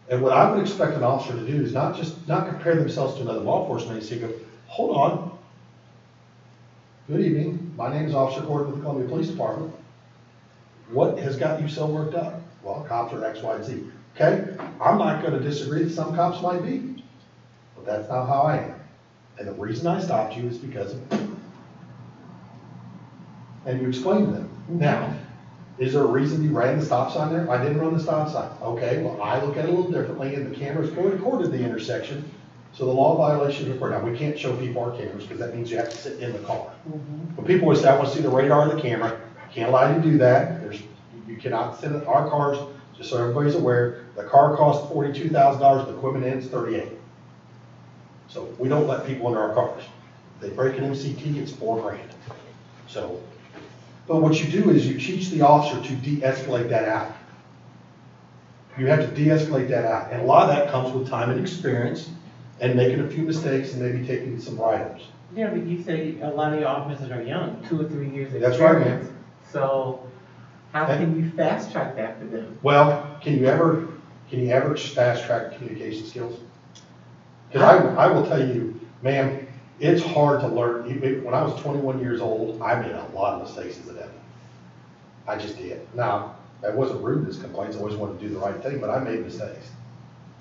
Speaker 1: And what I would expect an officer to do is not just, not compare themselves to another law enforcement agency, go, hold on. Good evening, my name is Officer Gordon with the Columbia Police Department. What has got you so worked up? Well, cops are X, Y, Z. Okay, I'm not gonna disagree that some cops might be, but that's not how I am. And the reason I stopped you is because of and you explain to them. Now, is there a reason you ran the stop sign there? I didn't run the stop sign. Okay, well, I look at it a little differently, and the cameras recorded the intersection, so the law violation is recorded. Now, we can't show people our cameras, because that means you have to sit in the car. Mm-hmm. But people always say, I want to see the radar of the camera. Can't allow you to do that. There's, you cannot sit in our cars, just so everybody's aware, the car costs forty-two thousand dollars, the equipment in is thirty-eight. So we don't let people into our cars. They break an MCT, it's four grand. So, but what you do is you teach the officer to de-escalate that out. You have to de-escalate that out, and a lot of that comes with time and experience, and making a few mistakes and maybe taking some write-ups.
Speaker 4: Yeah, but you say a lot of your officers are young, two or three years
Speaker 1: That's right, man.
Speaker 4: experience. So how can you fast track that for them?
Speaker 1: Well, can you ever, can you ever fast track communication skills? Because I, I will tell you, ma'am, it's hard to learn. You- When I was twenty-one years old, I made a lot of mistakes as a deputy. I just did. Now, that wasn't rude as complaints, I always wanted to do the right thing, but I made mistakes.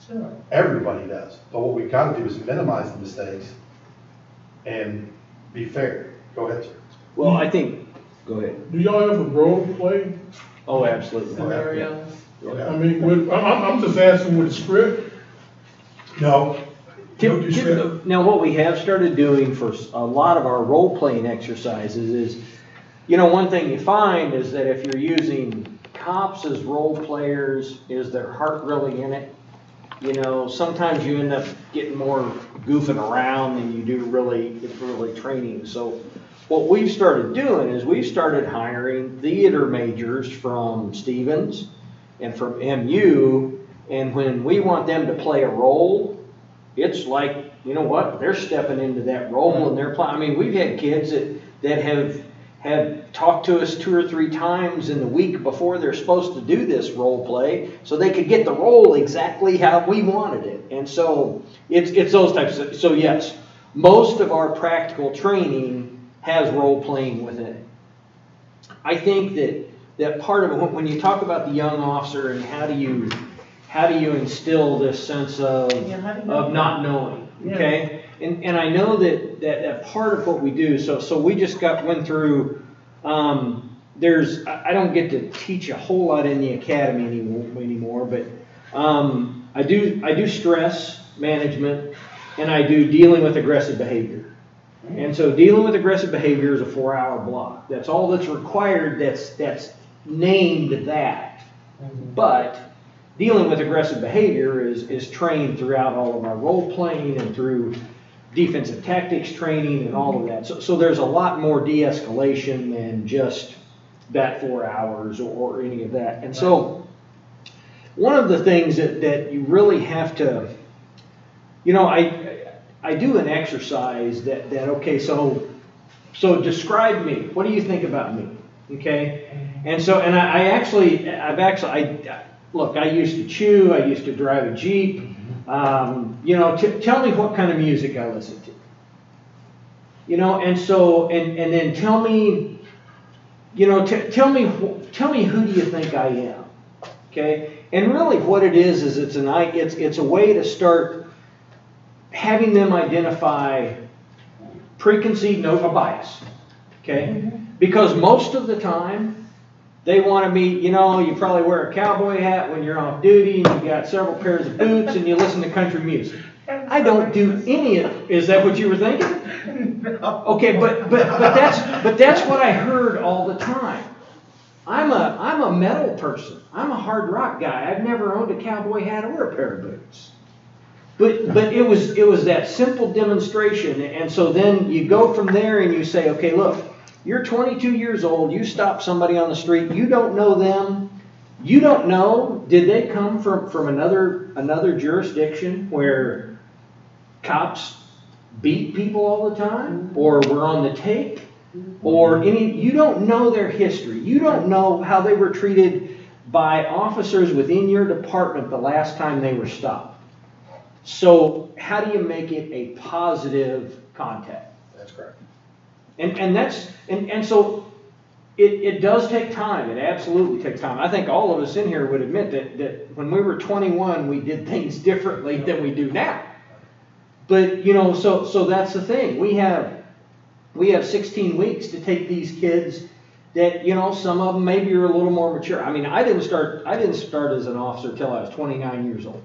Speaker 4: Sure.
Speaker 1: Everybody does. But what we've got to do is minimize the mistakes and be fair. Go ahead, sir.
Speaker 5: Well, I think, go ahead.
Speaker 6: Do y'all ever role play?
Speaker 5: Oh, absolutely.
Speaker 4: Scenarios.
Speaker 6: I mean, with, I'm, I'm I'm just asking with the script,
Speaker 1: No.
Speaker 5: Tip-
Speaker 1: No, you
Speaker 5: tip-
Speaker 1: said-
Speaker 5: Now, what we have started doing for a lot of our role-playing exercises is, you know, one thing you find is that if you're using cops as role players, is their heart really in it? You know, sometimes you end up getting more goofing around than you do really, really training. So what we've started doing is we've started hiring theater majors from Stephens and from MU. And when we want them to play a role, it's like, you know what, they're stepping into that role and they're playing. I mean, we've had kids that, that have, have talked to us two or three times in the week before they're supposed to do this role play, so they could get the role exactly how we wanted it. And so, it's, it's those types of, so yes, most of our practical training has role playing within it. I think that, that part of it, when- you talk about the young officer and how do you, how do you instill this sense of,
Speaker 4: Yeah, how do you
Speaker 5: of not knowing,
Speaker 4: Yeah.
Speaker 5: okay? And, and I know that, that, that part of what we do, so, so we just got, went through, um, there's, I, don't get to teach a whole lot in the academy anymore, anymore, but, um, I do, I do stress management and I do dealing with aggressive behavior. And so dealing with aggressive behavior is a four-hour block. That's all that's required. That's that's named that. But dealing with aggressive behavior is is trained throughout all of our role playing and through defensive tactics training and all of that. So so there's a lot more de-escalation than just that four hours or, or any of that. And so one of the things that that you really have to you know, I, I do an exercise that, that, okay, so, so describe me. What do you think about me? Okay? And so, and I, I actually, I've actually, I, look, I used to chew, I used to drive a Jeep. Um, you know, t- tell me what kind of music I listen to. You know, and so, and, and then tell me, you know, t- tell me, wh- tell me who do you think I am? Okay? And really what it is, is it's an, it's, it's a way to start having them identify preconceived notion bias. Okay? Because most of the time, they want to meet, you know, you probably wear a cowboy hat when you're off duty, and you've got several pairs of boots, and you listen to country music. I don't do any of Is that what you were thinking? Okay, but, but, but that's, but that's what I heard all the time. I'm a, I'm a metal person. I'm a hard rock guy. I've never owned a cowboy hat or a pair of boots. But, but it was, it was that simple demonstration. And so then you go from there and you say, okay, look, you're 22 years old. You stop somebody on the street. You don't know them. You don't know, did they come from, from another, another jurisdiction where cops beat people all the time or were on the take or any, you don't know their history. You don't know how they were treated by officers within your department the last time they were stopped. So how do you make it a positive contact?
Speaker 1: That's correct.
Speaker 5: And, and that's, and, and so it, it does take time. It absolutely takes time. I think all of us in here would admit that, that when we were 21, we did things differently than we do now. But, you know, so, so that's the thing. We have, we have 16 weeks to take these kids that, you know, some of them maybe are a little more mature. I mean, I didn't start, I didn't start as an officer till I was 29 years old.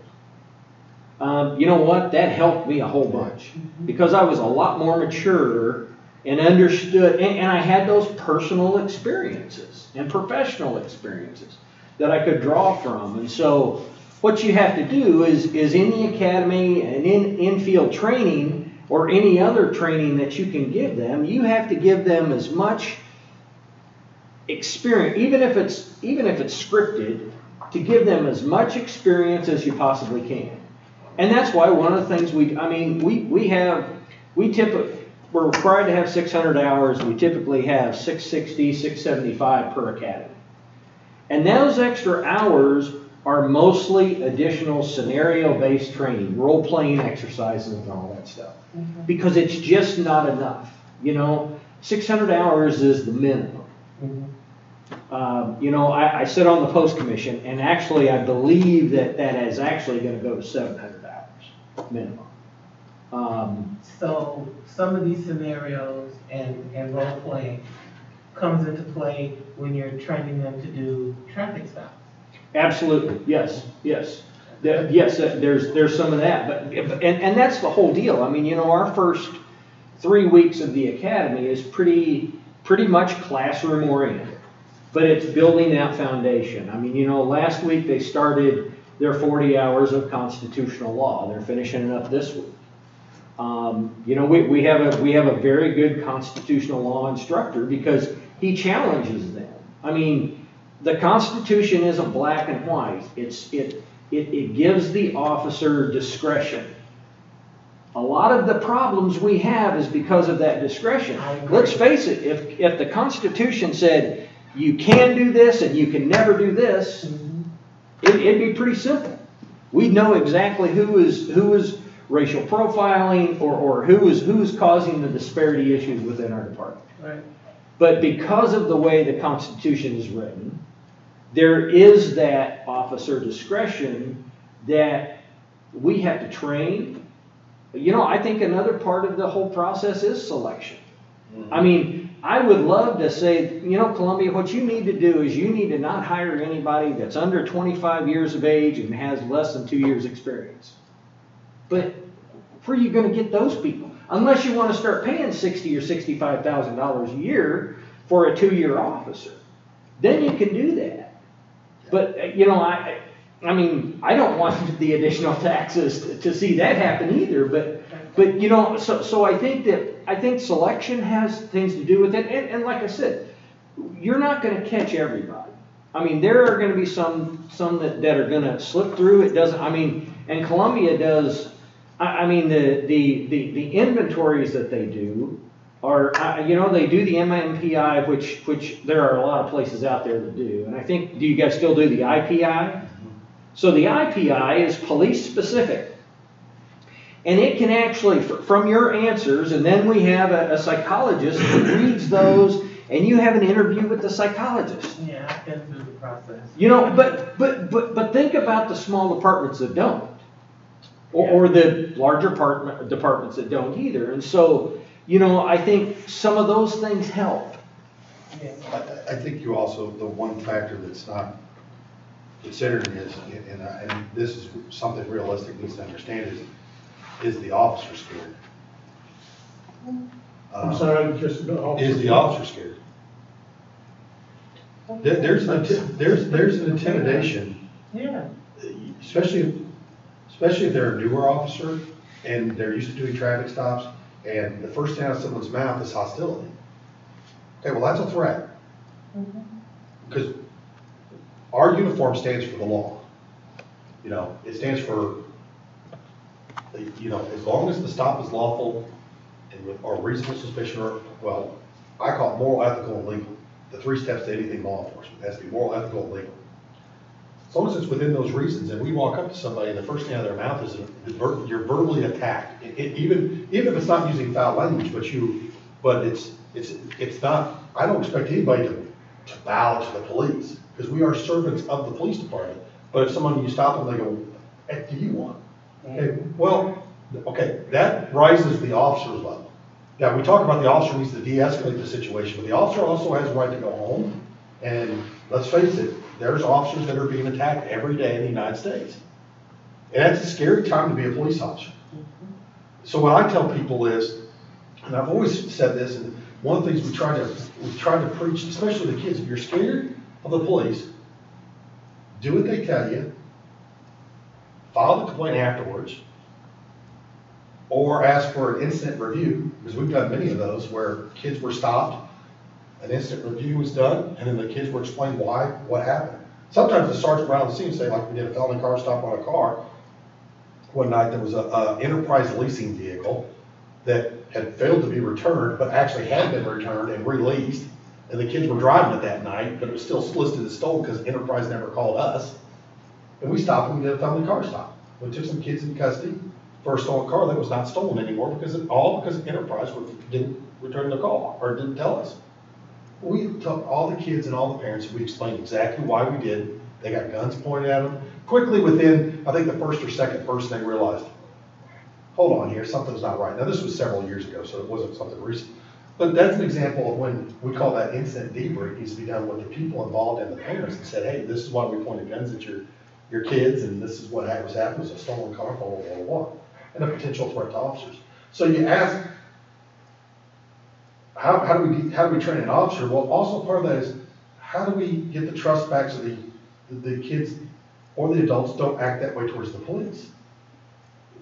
Speaker 5: Um, you know what? That helped me a whole bunch because I was a lot more mature and understood, and, and I had those personal experiences and professional experiences that I could draw from. And so, what you have to do is, is in the academy and in in-field training or any other training that you can give them, you have to give them as much experience, even if it's even if it's scripted, to give them as much experience as you possibly can. And that's why one of the things we, I mean, we, we have, we typically, we're required to have 600 hours. We typically have 660, 675 per academy. And those extra hours are mostly additional scenario-based training, role-playing exercises and all that stuff. Because it's just not enough. You know, 600 hours is the minimum. Um, you know, I, I sit on the POST commission, and actually, I believe that that is actually going to go to 700 hours minimum. Um,
Speaker 4: So some of these scenarios and, and role playing comes into play when you're training them to do traffic stops.
Speaker 5: Absolutely, yes, yes. The- Yes, uh, there's, there's some of that, but, and, and that's the whole deal. I mean, you know, our first three weeks of the academy is pretty, pretty much classroom oriented. But it's building that foundation. I mean, you know, last week they started their forty hours of constitutional law. They're finishing it up this week. Um, you know, we, we have a, we have a very good constitutional law instructor because he challenges them. I mean, the Constitution isn't black and white. It's, it, it, it gives the officer discretion. A lot of the problems we have is because of that discretion. Let's face it, if, if the Constitution said you can do this and you can never do this, it, it'd be pretty simple. We'd know exactly who is, who is racial profiling or, or who is, who is causing the disparity issues within our department.
Speaker 4: Right.
Speaker 5: But because of the way the Constitution is written, there is that officer discretion that we have to train. You know, I think another part of the whole process is selection. Mm-hmm. I mean, I would love to say, you know, Columbia, what you need to do is you need to not hire anybody that's under 25 years of age and has less than two years' experience. But where are you going to get those people? Unless you want to start paying sixty or sixty-five thousand dollars a year for a two-year officer, then you can do that. But uh, you know, I, I mean, I don't want *laughs* the additional taxes to, to see that happen either. But, but you know, so so I think that I think selection has things to do with it. And, and like I said, you're not going to catch everybody. I mean, there are going to be some some that, that are going to slip through. It doesn't. I mean, and Columbia does. I, I mean, the, the the the inventories that they do are, uh, you know, they do the MMPI, which which there are a lot of places out there that do. And I think, do you guys still do the IPI? So the IPI is police specific. And it can actually, from your answers, and then we have a, a psychologist who reads those, and you have an interview with the psychologist.
Speaker 4: Yeah, I've been through the process.
Speaker 5: You know, but but but but think about the small departments that don't, or, or the larger department departments that don't either. And so, you know, I think some of those things help.
Speaker 4: Yeah.
Speaker 1: I, I think you also, the one factor that's not considered is, and, I- and this is something realistic needs to understand is, is the officer scared?
Speaker 6: I'm
Speaker 1: Uh,
Speaker 6: sorry, I'm just.
Speaker 1: Is the officer scared? There, there's an, inti- there's, there's an intimidation,
Speaker 4: Yeah.
Speaker 1: especially, especially if they're a newer officer and they're used to doing traffic stops, and the first thing out of someone's mouth is hostility. Okay, well, that's a threat. Mm-hmm. Because our uniform stands for the law. You know, it stands for, you know, as long as the stop is lawful and with, or reasonable suspicion or, well, I call it moral, ethical, and legal. The three steps to anything law enforcement, it has to be moral, ethical, and legal. As long as it's within those reasons, and we walk up to somebody and the first thing out of their mouth is, you're verbally attacked. It- it- even, even if it's not using foul language, but you, but it's, it's, it's not, I don't expect anybody to, to bow to the police, because we are servants of the police department. But if someone, you stop them, they go, "What do you want? Okay, well, okay, that rises the officer's level. Now, we talk about the officer needs to de-escalate the situation, but the officer also has a right to go home. And let's face it, there's officers that are being attacked every day in the United States. And that's a scary time to be a police officer. So what I tell people is, and I've always said this, and one of the things we try to, we try to preach, especially the kids, if you're scared of the police, do what they tell you, file the complaint afterwards, or ask for an instant review, because we've done many of those where kids were stopped, an instant review was done, and then the kids were explained why, what happened. Sometimes the sergeant around the scene say, like we did a felony car stop on a car, one night there was a, a enterprise leasing vehicle that had failed to be returned, but actually had been returned and released, and the kids were driving it that night, but it was still listed as stolen because Enterprise never called us. And we stopped and we did a felony car stop. We took some kids in custody for a stolen car that was not stolen anymore because it, all because Enterprise didn't return the call or didn't tell us. We took all the kids and all the parents, we explained exactly why we did. They got guns pointed at them. Quickly within, I think the first or second person, they realized, hold on here, something's not right. Now, this was several years ago, so it wasn't something recent. But that's an example of when we call that incident debrief needs to be done with the people involved and the parents and said, hey, this is why we pointed guns at your, your kids and this is what was happening, was a stolen car, blah, blah, blah, and a potential threat to officers. So you ask, how, how do we, how do we train an officer? Well, also part of that is, how do we get the trust back so the, the kids or the adults don't act that way towards the police?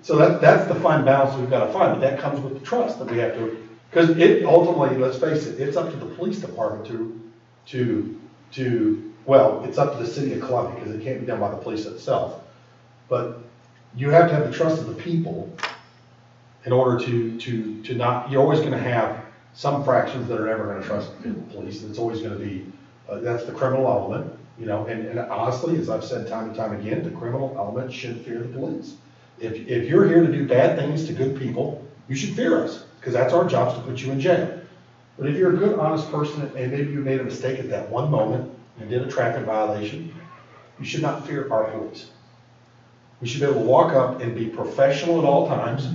Speaker 1: So that, that's the fine balance we've got to find, but that comes with the trust that we have to, because it ultimately, let's face it, it's up to the police department to, to, to, well, it's up to the city of Columbia, because it can't be done by the police itself. But you have to have the trust of the people in order to, to, to not, you're always gonna have some fractions that are never gonna trust the police, it's always gonna be, uh, that's the criminal element, you know, and, and honestly, as I've said time and time again, the criminal element should fear the police. If, if you're here to do bad things to good people, you should fear us, because that's our jobs to put you in jail. But if you're a good, honest person, and maybe you made a mistake at that one moment, and did a traffic violation, you should not fear our police. We should be able to walk up and be professional at all times,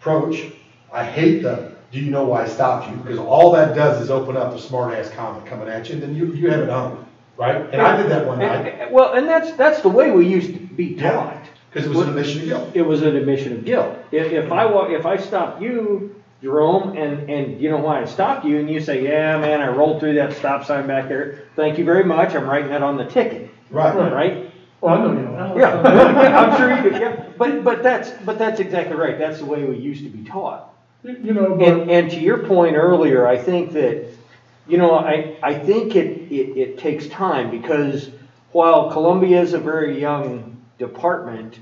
Speaker 1: approach. I hate the, do you know why I stopped you? Because all that does is open up a smart ass comment coming at you, and then you, you have it on, right? And I did that one night,
Speaker 5: And- Well, and that's, that's the way we used to be taught.
Speaker 1: because it was an admission of guilt.
Speaker 5: It was an admission of guilt. If, if I wa, if I stopped you, Jerome, and, and you know why I stopped you, and you say, yeah, man, I rolled through that stop sign back there, thank you very much, I'm writing that on the ticket,
Speaker 1: Right.
Speaker 5: right?
Speaker 6: Well, I know you know.
Speaker 5: Yeah, *laughs* I'm sure you do, yeah, but, but that's, but that's exactly right, that's the way we used to be taught.
Speaker 6: You know,
Speaker 5: And, and to your point earlier, I think that, you know, I, I think it, it, it takes time because while Columbia is a very young department,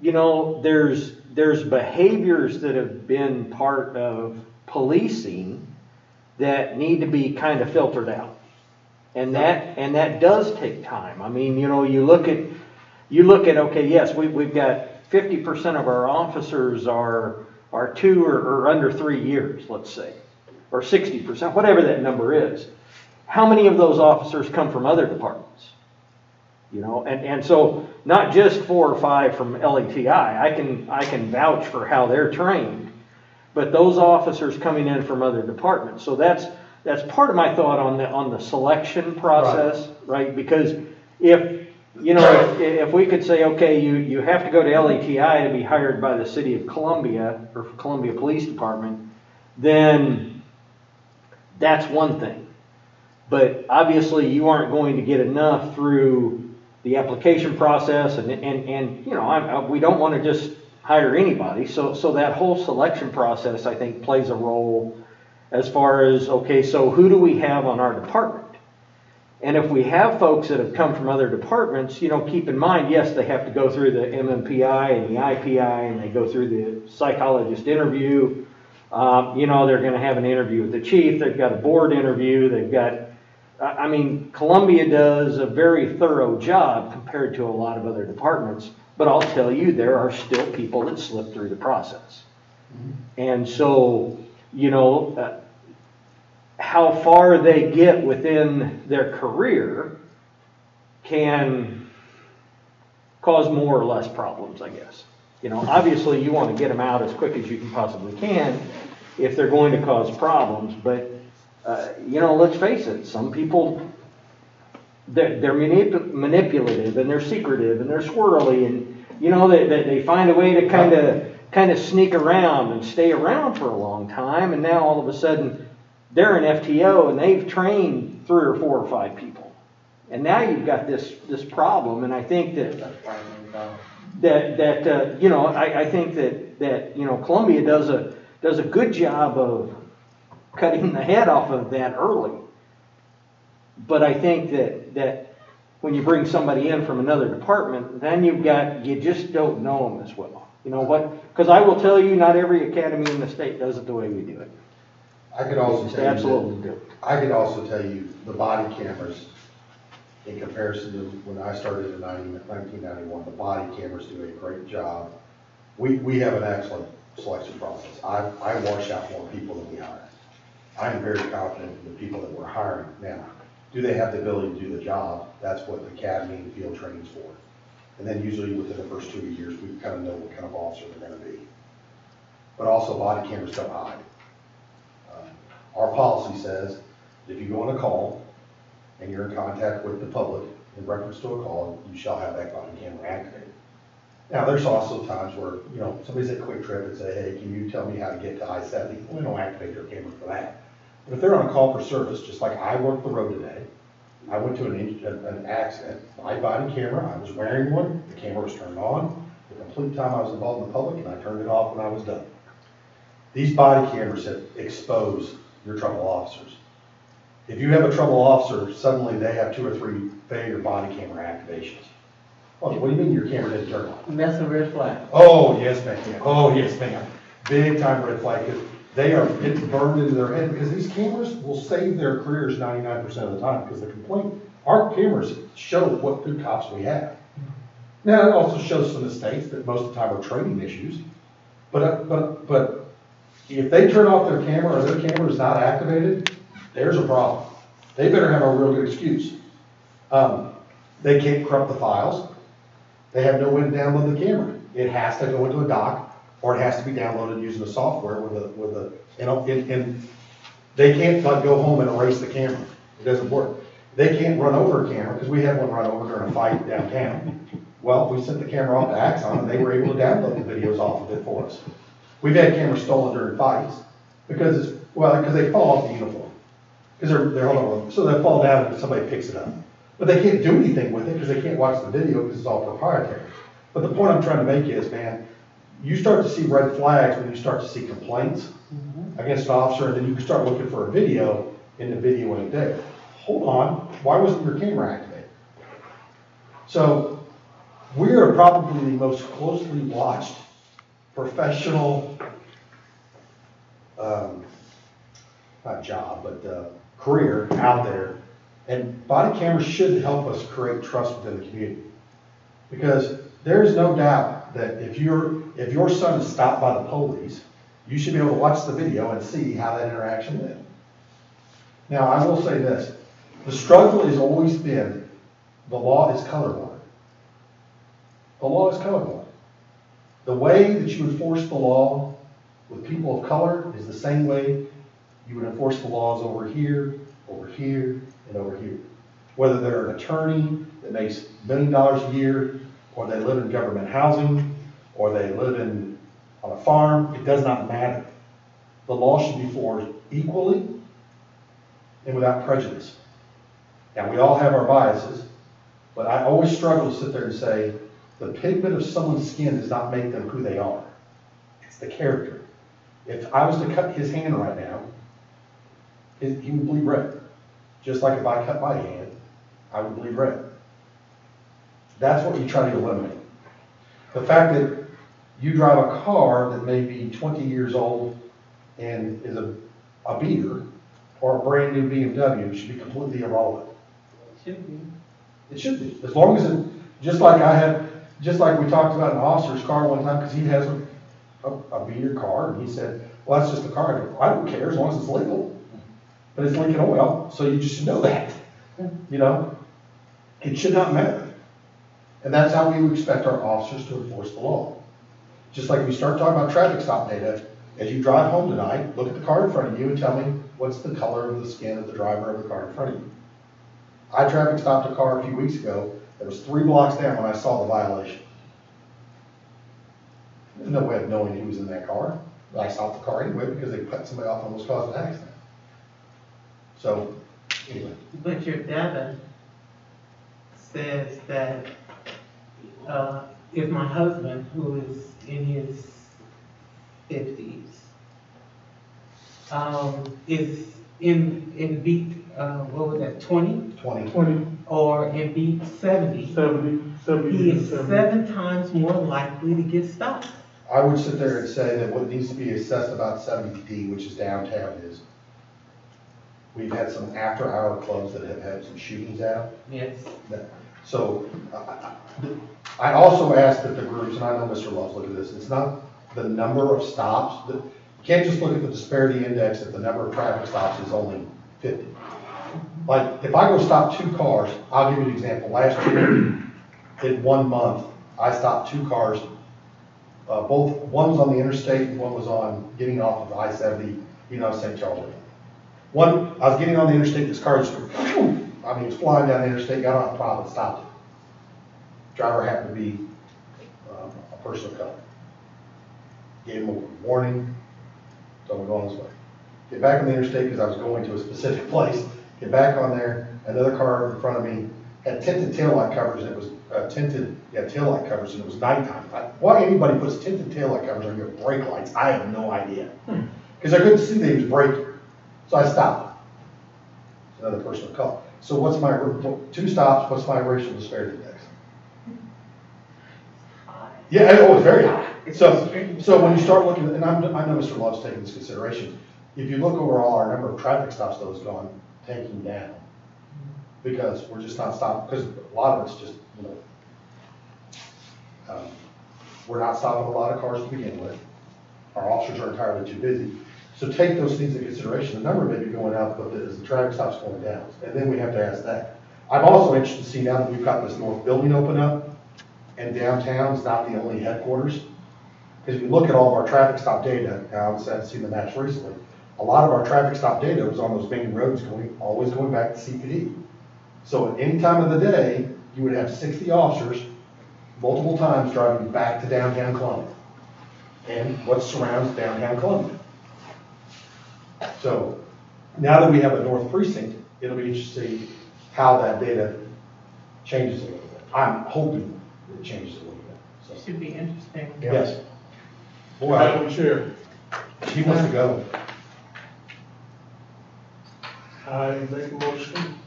Speaker 5: you know, there's, there's behaviors that have been part of policing that need to be kind of filtered out. And that, and that does take time. I mean, you know, you look at, you look at, okay, yes, we, we've got fifty percent of our officers are, are two or, or under three years, let's say, or sixty percent, whatever that number is. How many of those officers come from other departments? You know, and, and so not just four or five from LETI, I can, I can vouch for how they're trained, but those officers coming in from other departments. So that's, that's part of my thought on the, on the selection process, right? Because if, you know, if, if we could say, okay, you, you have to go to LETI to be hired by the city of Columbia or Columbia Police Department, then that's one thing. But obviously, you aren't going to get enough through the application process and, and, and, you know, I'm, I- we don't want to just hire anybody. So, so that whole selection process, I think, plays a role as far as, okay, so who do we have on our department? And if we have folks that have come from other departments, you know, keep in mind, yes, they have to go through the MMPI and the IPI and they go through the psychologist interview. Um, you know, they're going to have an interview with the chief. They've got a board interview. They've got, I mean, Columbia does a very thorough job compared to a lot of other departments. But I'll tell you, there are still people that slip through the process. And so, you know, uh, how far they get within their career can cause more or less problems, I guess. You know, obviously you want to get them out as quick as you can possibly can if they're going to cause problems, but, uh, you know, let's face it, some people, they're, they're manip- manipulative and they're secretive and they're squirrely and, you know, they, they, they find a way to kind of, kind of sneak around and stay around for a long time and now all of a sudden they're an FTO and they've trained three or four or five people. And now you've got this, this problem and I think that that, that, uh, you know, I, I think that, that, you know, Columbia does a, does a good job of cutting the head off of that early. But I think that, that when you bring somebody in from another department, then you've got, you just don't know them as well. You know what? Because I will tell you, not every academy in the state does it the way we do it.
Speaker 1: I could also tell you. that-
Speaker 5: Absolutely do.
Speaker 1: I could also tell you the body cameras, in comparison to when I started in 1991, the body cameras do a great job. We, we have an excellent selection process. I, I wash out more people than we hire. I am very confident in the people that we're hiring. Now, do they have the ability to do the job? That's what the academy and field training's for. And then usually within the first two years, we kind of know what kind of officer they're gonna be. But also body cameras don't hide. Our policy says, if you go on a call and you're in contact with the public in reference to a call, you shall have that body camera activated. Now, there's also times where, you know, somebody's at QuikTrip and say, hey, can you tell me how to get to I-70? We don't activate their camera for that. But if they're on a call for service, just like I worked the road today, I went to an an accident, my body camera, I was wearing one, the camera was turned on, the complete time I was involved in the public, and I turned it off when I was done. These body cameras have exposed your trouble officers. If you have a trouble officer, suddenly they have two or three failure body camera activations. Well, what do you mean your camera didn't turn on?
Speaker 4: And that's a red flag.
Speaker 1: Oh, yes, ma'am. Oh, yes, ma'am. Big time red flag, because they are, it's burned into their head, because these cameras will save their careers ninety-nine percent of the time, because the complaint, our cameras show what good cops we have. Now, it also shows some mistakes that most of the time are training issues, but, uh, but, but if they turn off their camera or their camera is not activated, there's a problem. They better have a real good excuse. Um, they can't corrupt the files. They have no way to download the camera. It has to go into a dock, or it has to be downloaded using the software with a, with a, know, and, and they can't like go home and erase the camera. It doesn't work. They can't run over a camera, because we had one run over during a fight downtown. Well, we sent the camera off to Axon, and they were able to download the videos off of it for us. We've had cameras stolen during fights, because it's, well, because they fall off the uniform. Because they're, they're holding on, so they fall down and somebody picks it up. But they can't do anything with it because they can't watch the video because it's all proprietary. But the point I'm trying to make is, man, you start to see red flags when you start to see complaints mm-hmm. against an officer, and then you can start looking for a video, and the video ain't there. Hold on, why wasn't your camera activated? So, we are probably the most closely watched professional, um, not job, but, uh, career out there. And body cameras should help us create trust within the community. Because there's no doubt that if your, if your son is stopped by the police, you should be able to watch the video and see how that interaction went. Now, I will say this, the struggle has always been, the law is colorblind. The law is colorblind. The way that you enforce the law with people of color is the same way you would enforce the laws over here, over here, and over here. Whether they're an attorney that makes a million dollars a year, or they live in government housing, or they live in, on a farm, it does not matter. The law should be enforced equally and without prejudice. Now, we all have our biases, but I always struggle to sit there and say, the pigment of someone's skin does not make them who they are. It's the character. If I was to cut his hand right now, his- he would bleed red. Just like if I cut my hand, I would bleed red. That's what you try to eliminate. The fact that you drive a car that may be twenty years old and is a, a beater, or a brand new BMW should be completely irrelevant.
Speaker 4: It should be.
Speaker 1: It should be, as long as it, just like I had, just like we talked about an officer's car one time, because he has a, a, a beater car, and he said, well, that's just a car. I I don't care, as long as it's legal. But it's Lincoln Oil, so you just know that, you know? It should not matter. And that's how we would expect our officers to enforce the law. Just like we start talking about traffic stop data, as you drive home tonight, look at the car in front of you and tell me what's the color of the skin of the driver of the car in front of you. I traffic stopped a car a few weeks ago that was three blocks down when I saw the violation. There's no way of knowing who was in that car, but I stopped the car anyway because they cut somebody off and almost caused an accident. So, anyway,
Speaker 4: But your data says that, uh, if my husband, who is in his fifties, um, is in, in beat, uh, what was that, twenty?
Speaker 1: twenty,
Speaker 6: Twenty,
Speaker 4: Or in beat seventy,
Speaker 6: seventy, seventy,
Speaker 4: he
Speaker 6: and
Speaker 4: is
Speaker 6: seventy.
Speaker 4: seven times more likely to get stopped.
Speaker 1: I would sit there and say that what needs to be assessed about seventy D, which is downtown, is we've had some after-hour clubs that have had some shootings out.
Speaker 4: Yes.
Speaker 1: that- So, I- I I also ask that the groups, and I know Mr. Love's looked at this, it's not the number of stops, that, you can't just look at the disparity index if the number of traffic stops is only fifty. Like, if I go stop two cars, I'll give you an example, last year, in one month, I stopped two cars. Uh, both, one was on the interstate, one was on, getting off of I-70, you know, St. Charles. One, I was getting on the interstate, this car just, I mean, it was flying down the interstate, got on top, and stopped it. Driver happened to be, um, a person of color. Gave him a warning, told him to go on his way. Get back on the interstate because I was going to a specific *laughs* place. Get back on there, another car in front of me had tinted taillight covers, and it was uh, tinted, yeah, taillight covers, and it was nighttime. I- Why anybody puts tinted taillight covers on your brake lights, I have no idea. Because I couldn't see that he was braking, so I stopped. Another person of color. So what's my, two stops, what's my racial disparity index? Yeah, oh, it's very high. So, so when you start looking, and I'm, I know Mr. Love's taking this consideration, if you look overall, our number of traffic stops though has gone tanking down. Because we're just not stopping, because a lot of it's just, you know, um, we're not stopping a lot of cars to begin with. Our officers are entirely too busy. So take those things into consideration. The number may be going up, but as the traffic stops going down, and then we have to ask that. I'm also interested to see now that we've got this north building open up, and downtown's not the only headquarters. Because if you look at all of our traffic stop data, now, I've seen- seen the match recently, a lot of our traffic stop data was on those main roads going, always going back to CPD. So at any time of the day, you would have sixty officers, multiple times driving back to downtown Columbia. And what surrounds downtown Columbia. So now that we have a north precinct, it'll be interesting to see how that data changes a little bit. I'm hoping it changes a little bit, so.
Speaker 4: Should be interesting.
Speaker 1: Yes. Boy,
Speaker 6: Madam Chair,
Speaker 1: he wants to go.
Speaker 6: I make a motion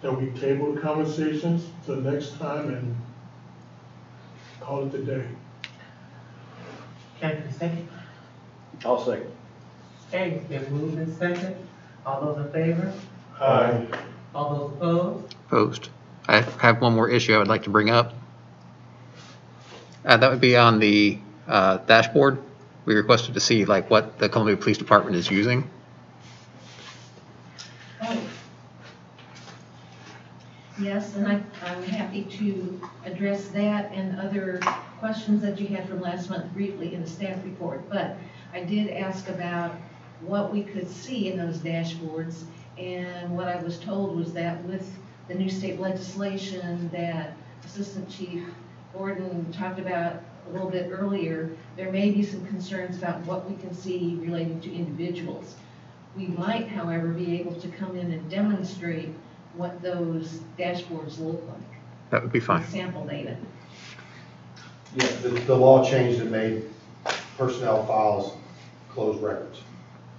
Speaker 6: that we table the conversations till next time and call it a day.
Speaker 4: Can I get a second?
Speaker 5: I'll second.
Speaker 4: Okay, it's been moved and second. All those in favor?
Speaker 6: Aye.
Speaker 4: All those opposed?
Speaker 2: Opposed. I have one more issue I would like to bring up. Uh, That would be on the uh, dashboard. We requested to see like what the Columbia Police Department is using.
Speaker 8: Yes, and I, I'm happy to address that and other questions that you had from last month briefly in the staff report. But I did ask about what we could see in those dashboards. And what I was told was that with the new state legislation that Assistant Chief Gordon talked about a little bit earlier, there may be some concerns about what we can see relating to individuals. We might, however, be able to come in and demonstrate what those dashboards look like,
Speaker 2: That would be fine.
Speaker 8: sample data.
Speaker 1: Yeah, the, the law changed and made personnel files closed records.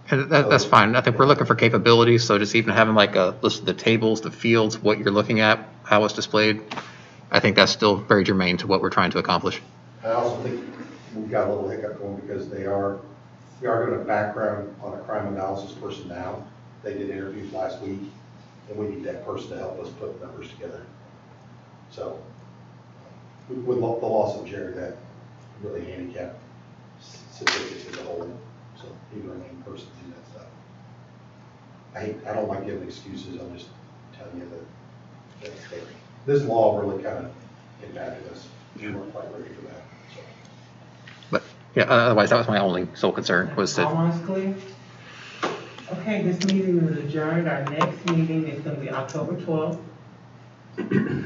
Speaker 2: And that, that's fine. I think we're looking for capabilities, so just even having like a list of the tables, the fields, what you're looking at, how it's displayed, I think that's still very germane to what we're trying to accomplish.
Speaker 1: I also think we've got a little hiccup going because they are, we are doing a background on a crime analysis person now. They did interviews last week, and we need that person to help us put numbers together. So, with with the loss of Jerry, that really handicapped statistics as a whole, so even our main person do that stuff. I hate, I don't like giving excuses, I'm just telling you that, that they- this law really kind of impacted us. We weren't quite ready for that, so.
Speaker 2: But yeah, otherwise, that was my only sole concern was that,
Speaker 4: minds clear? Okay, this meeting is adjourned. Our next meeting is gonna be October twelfth. Five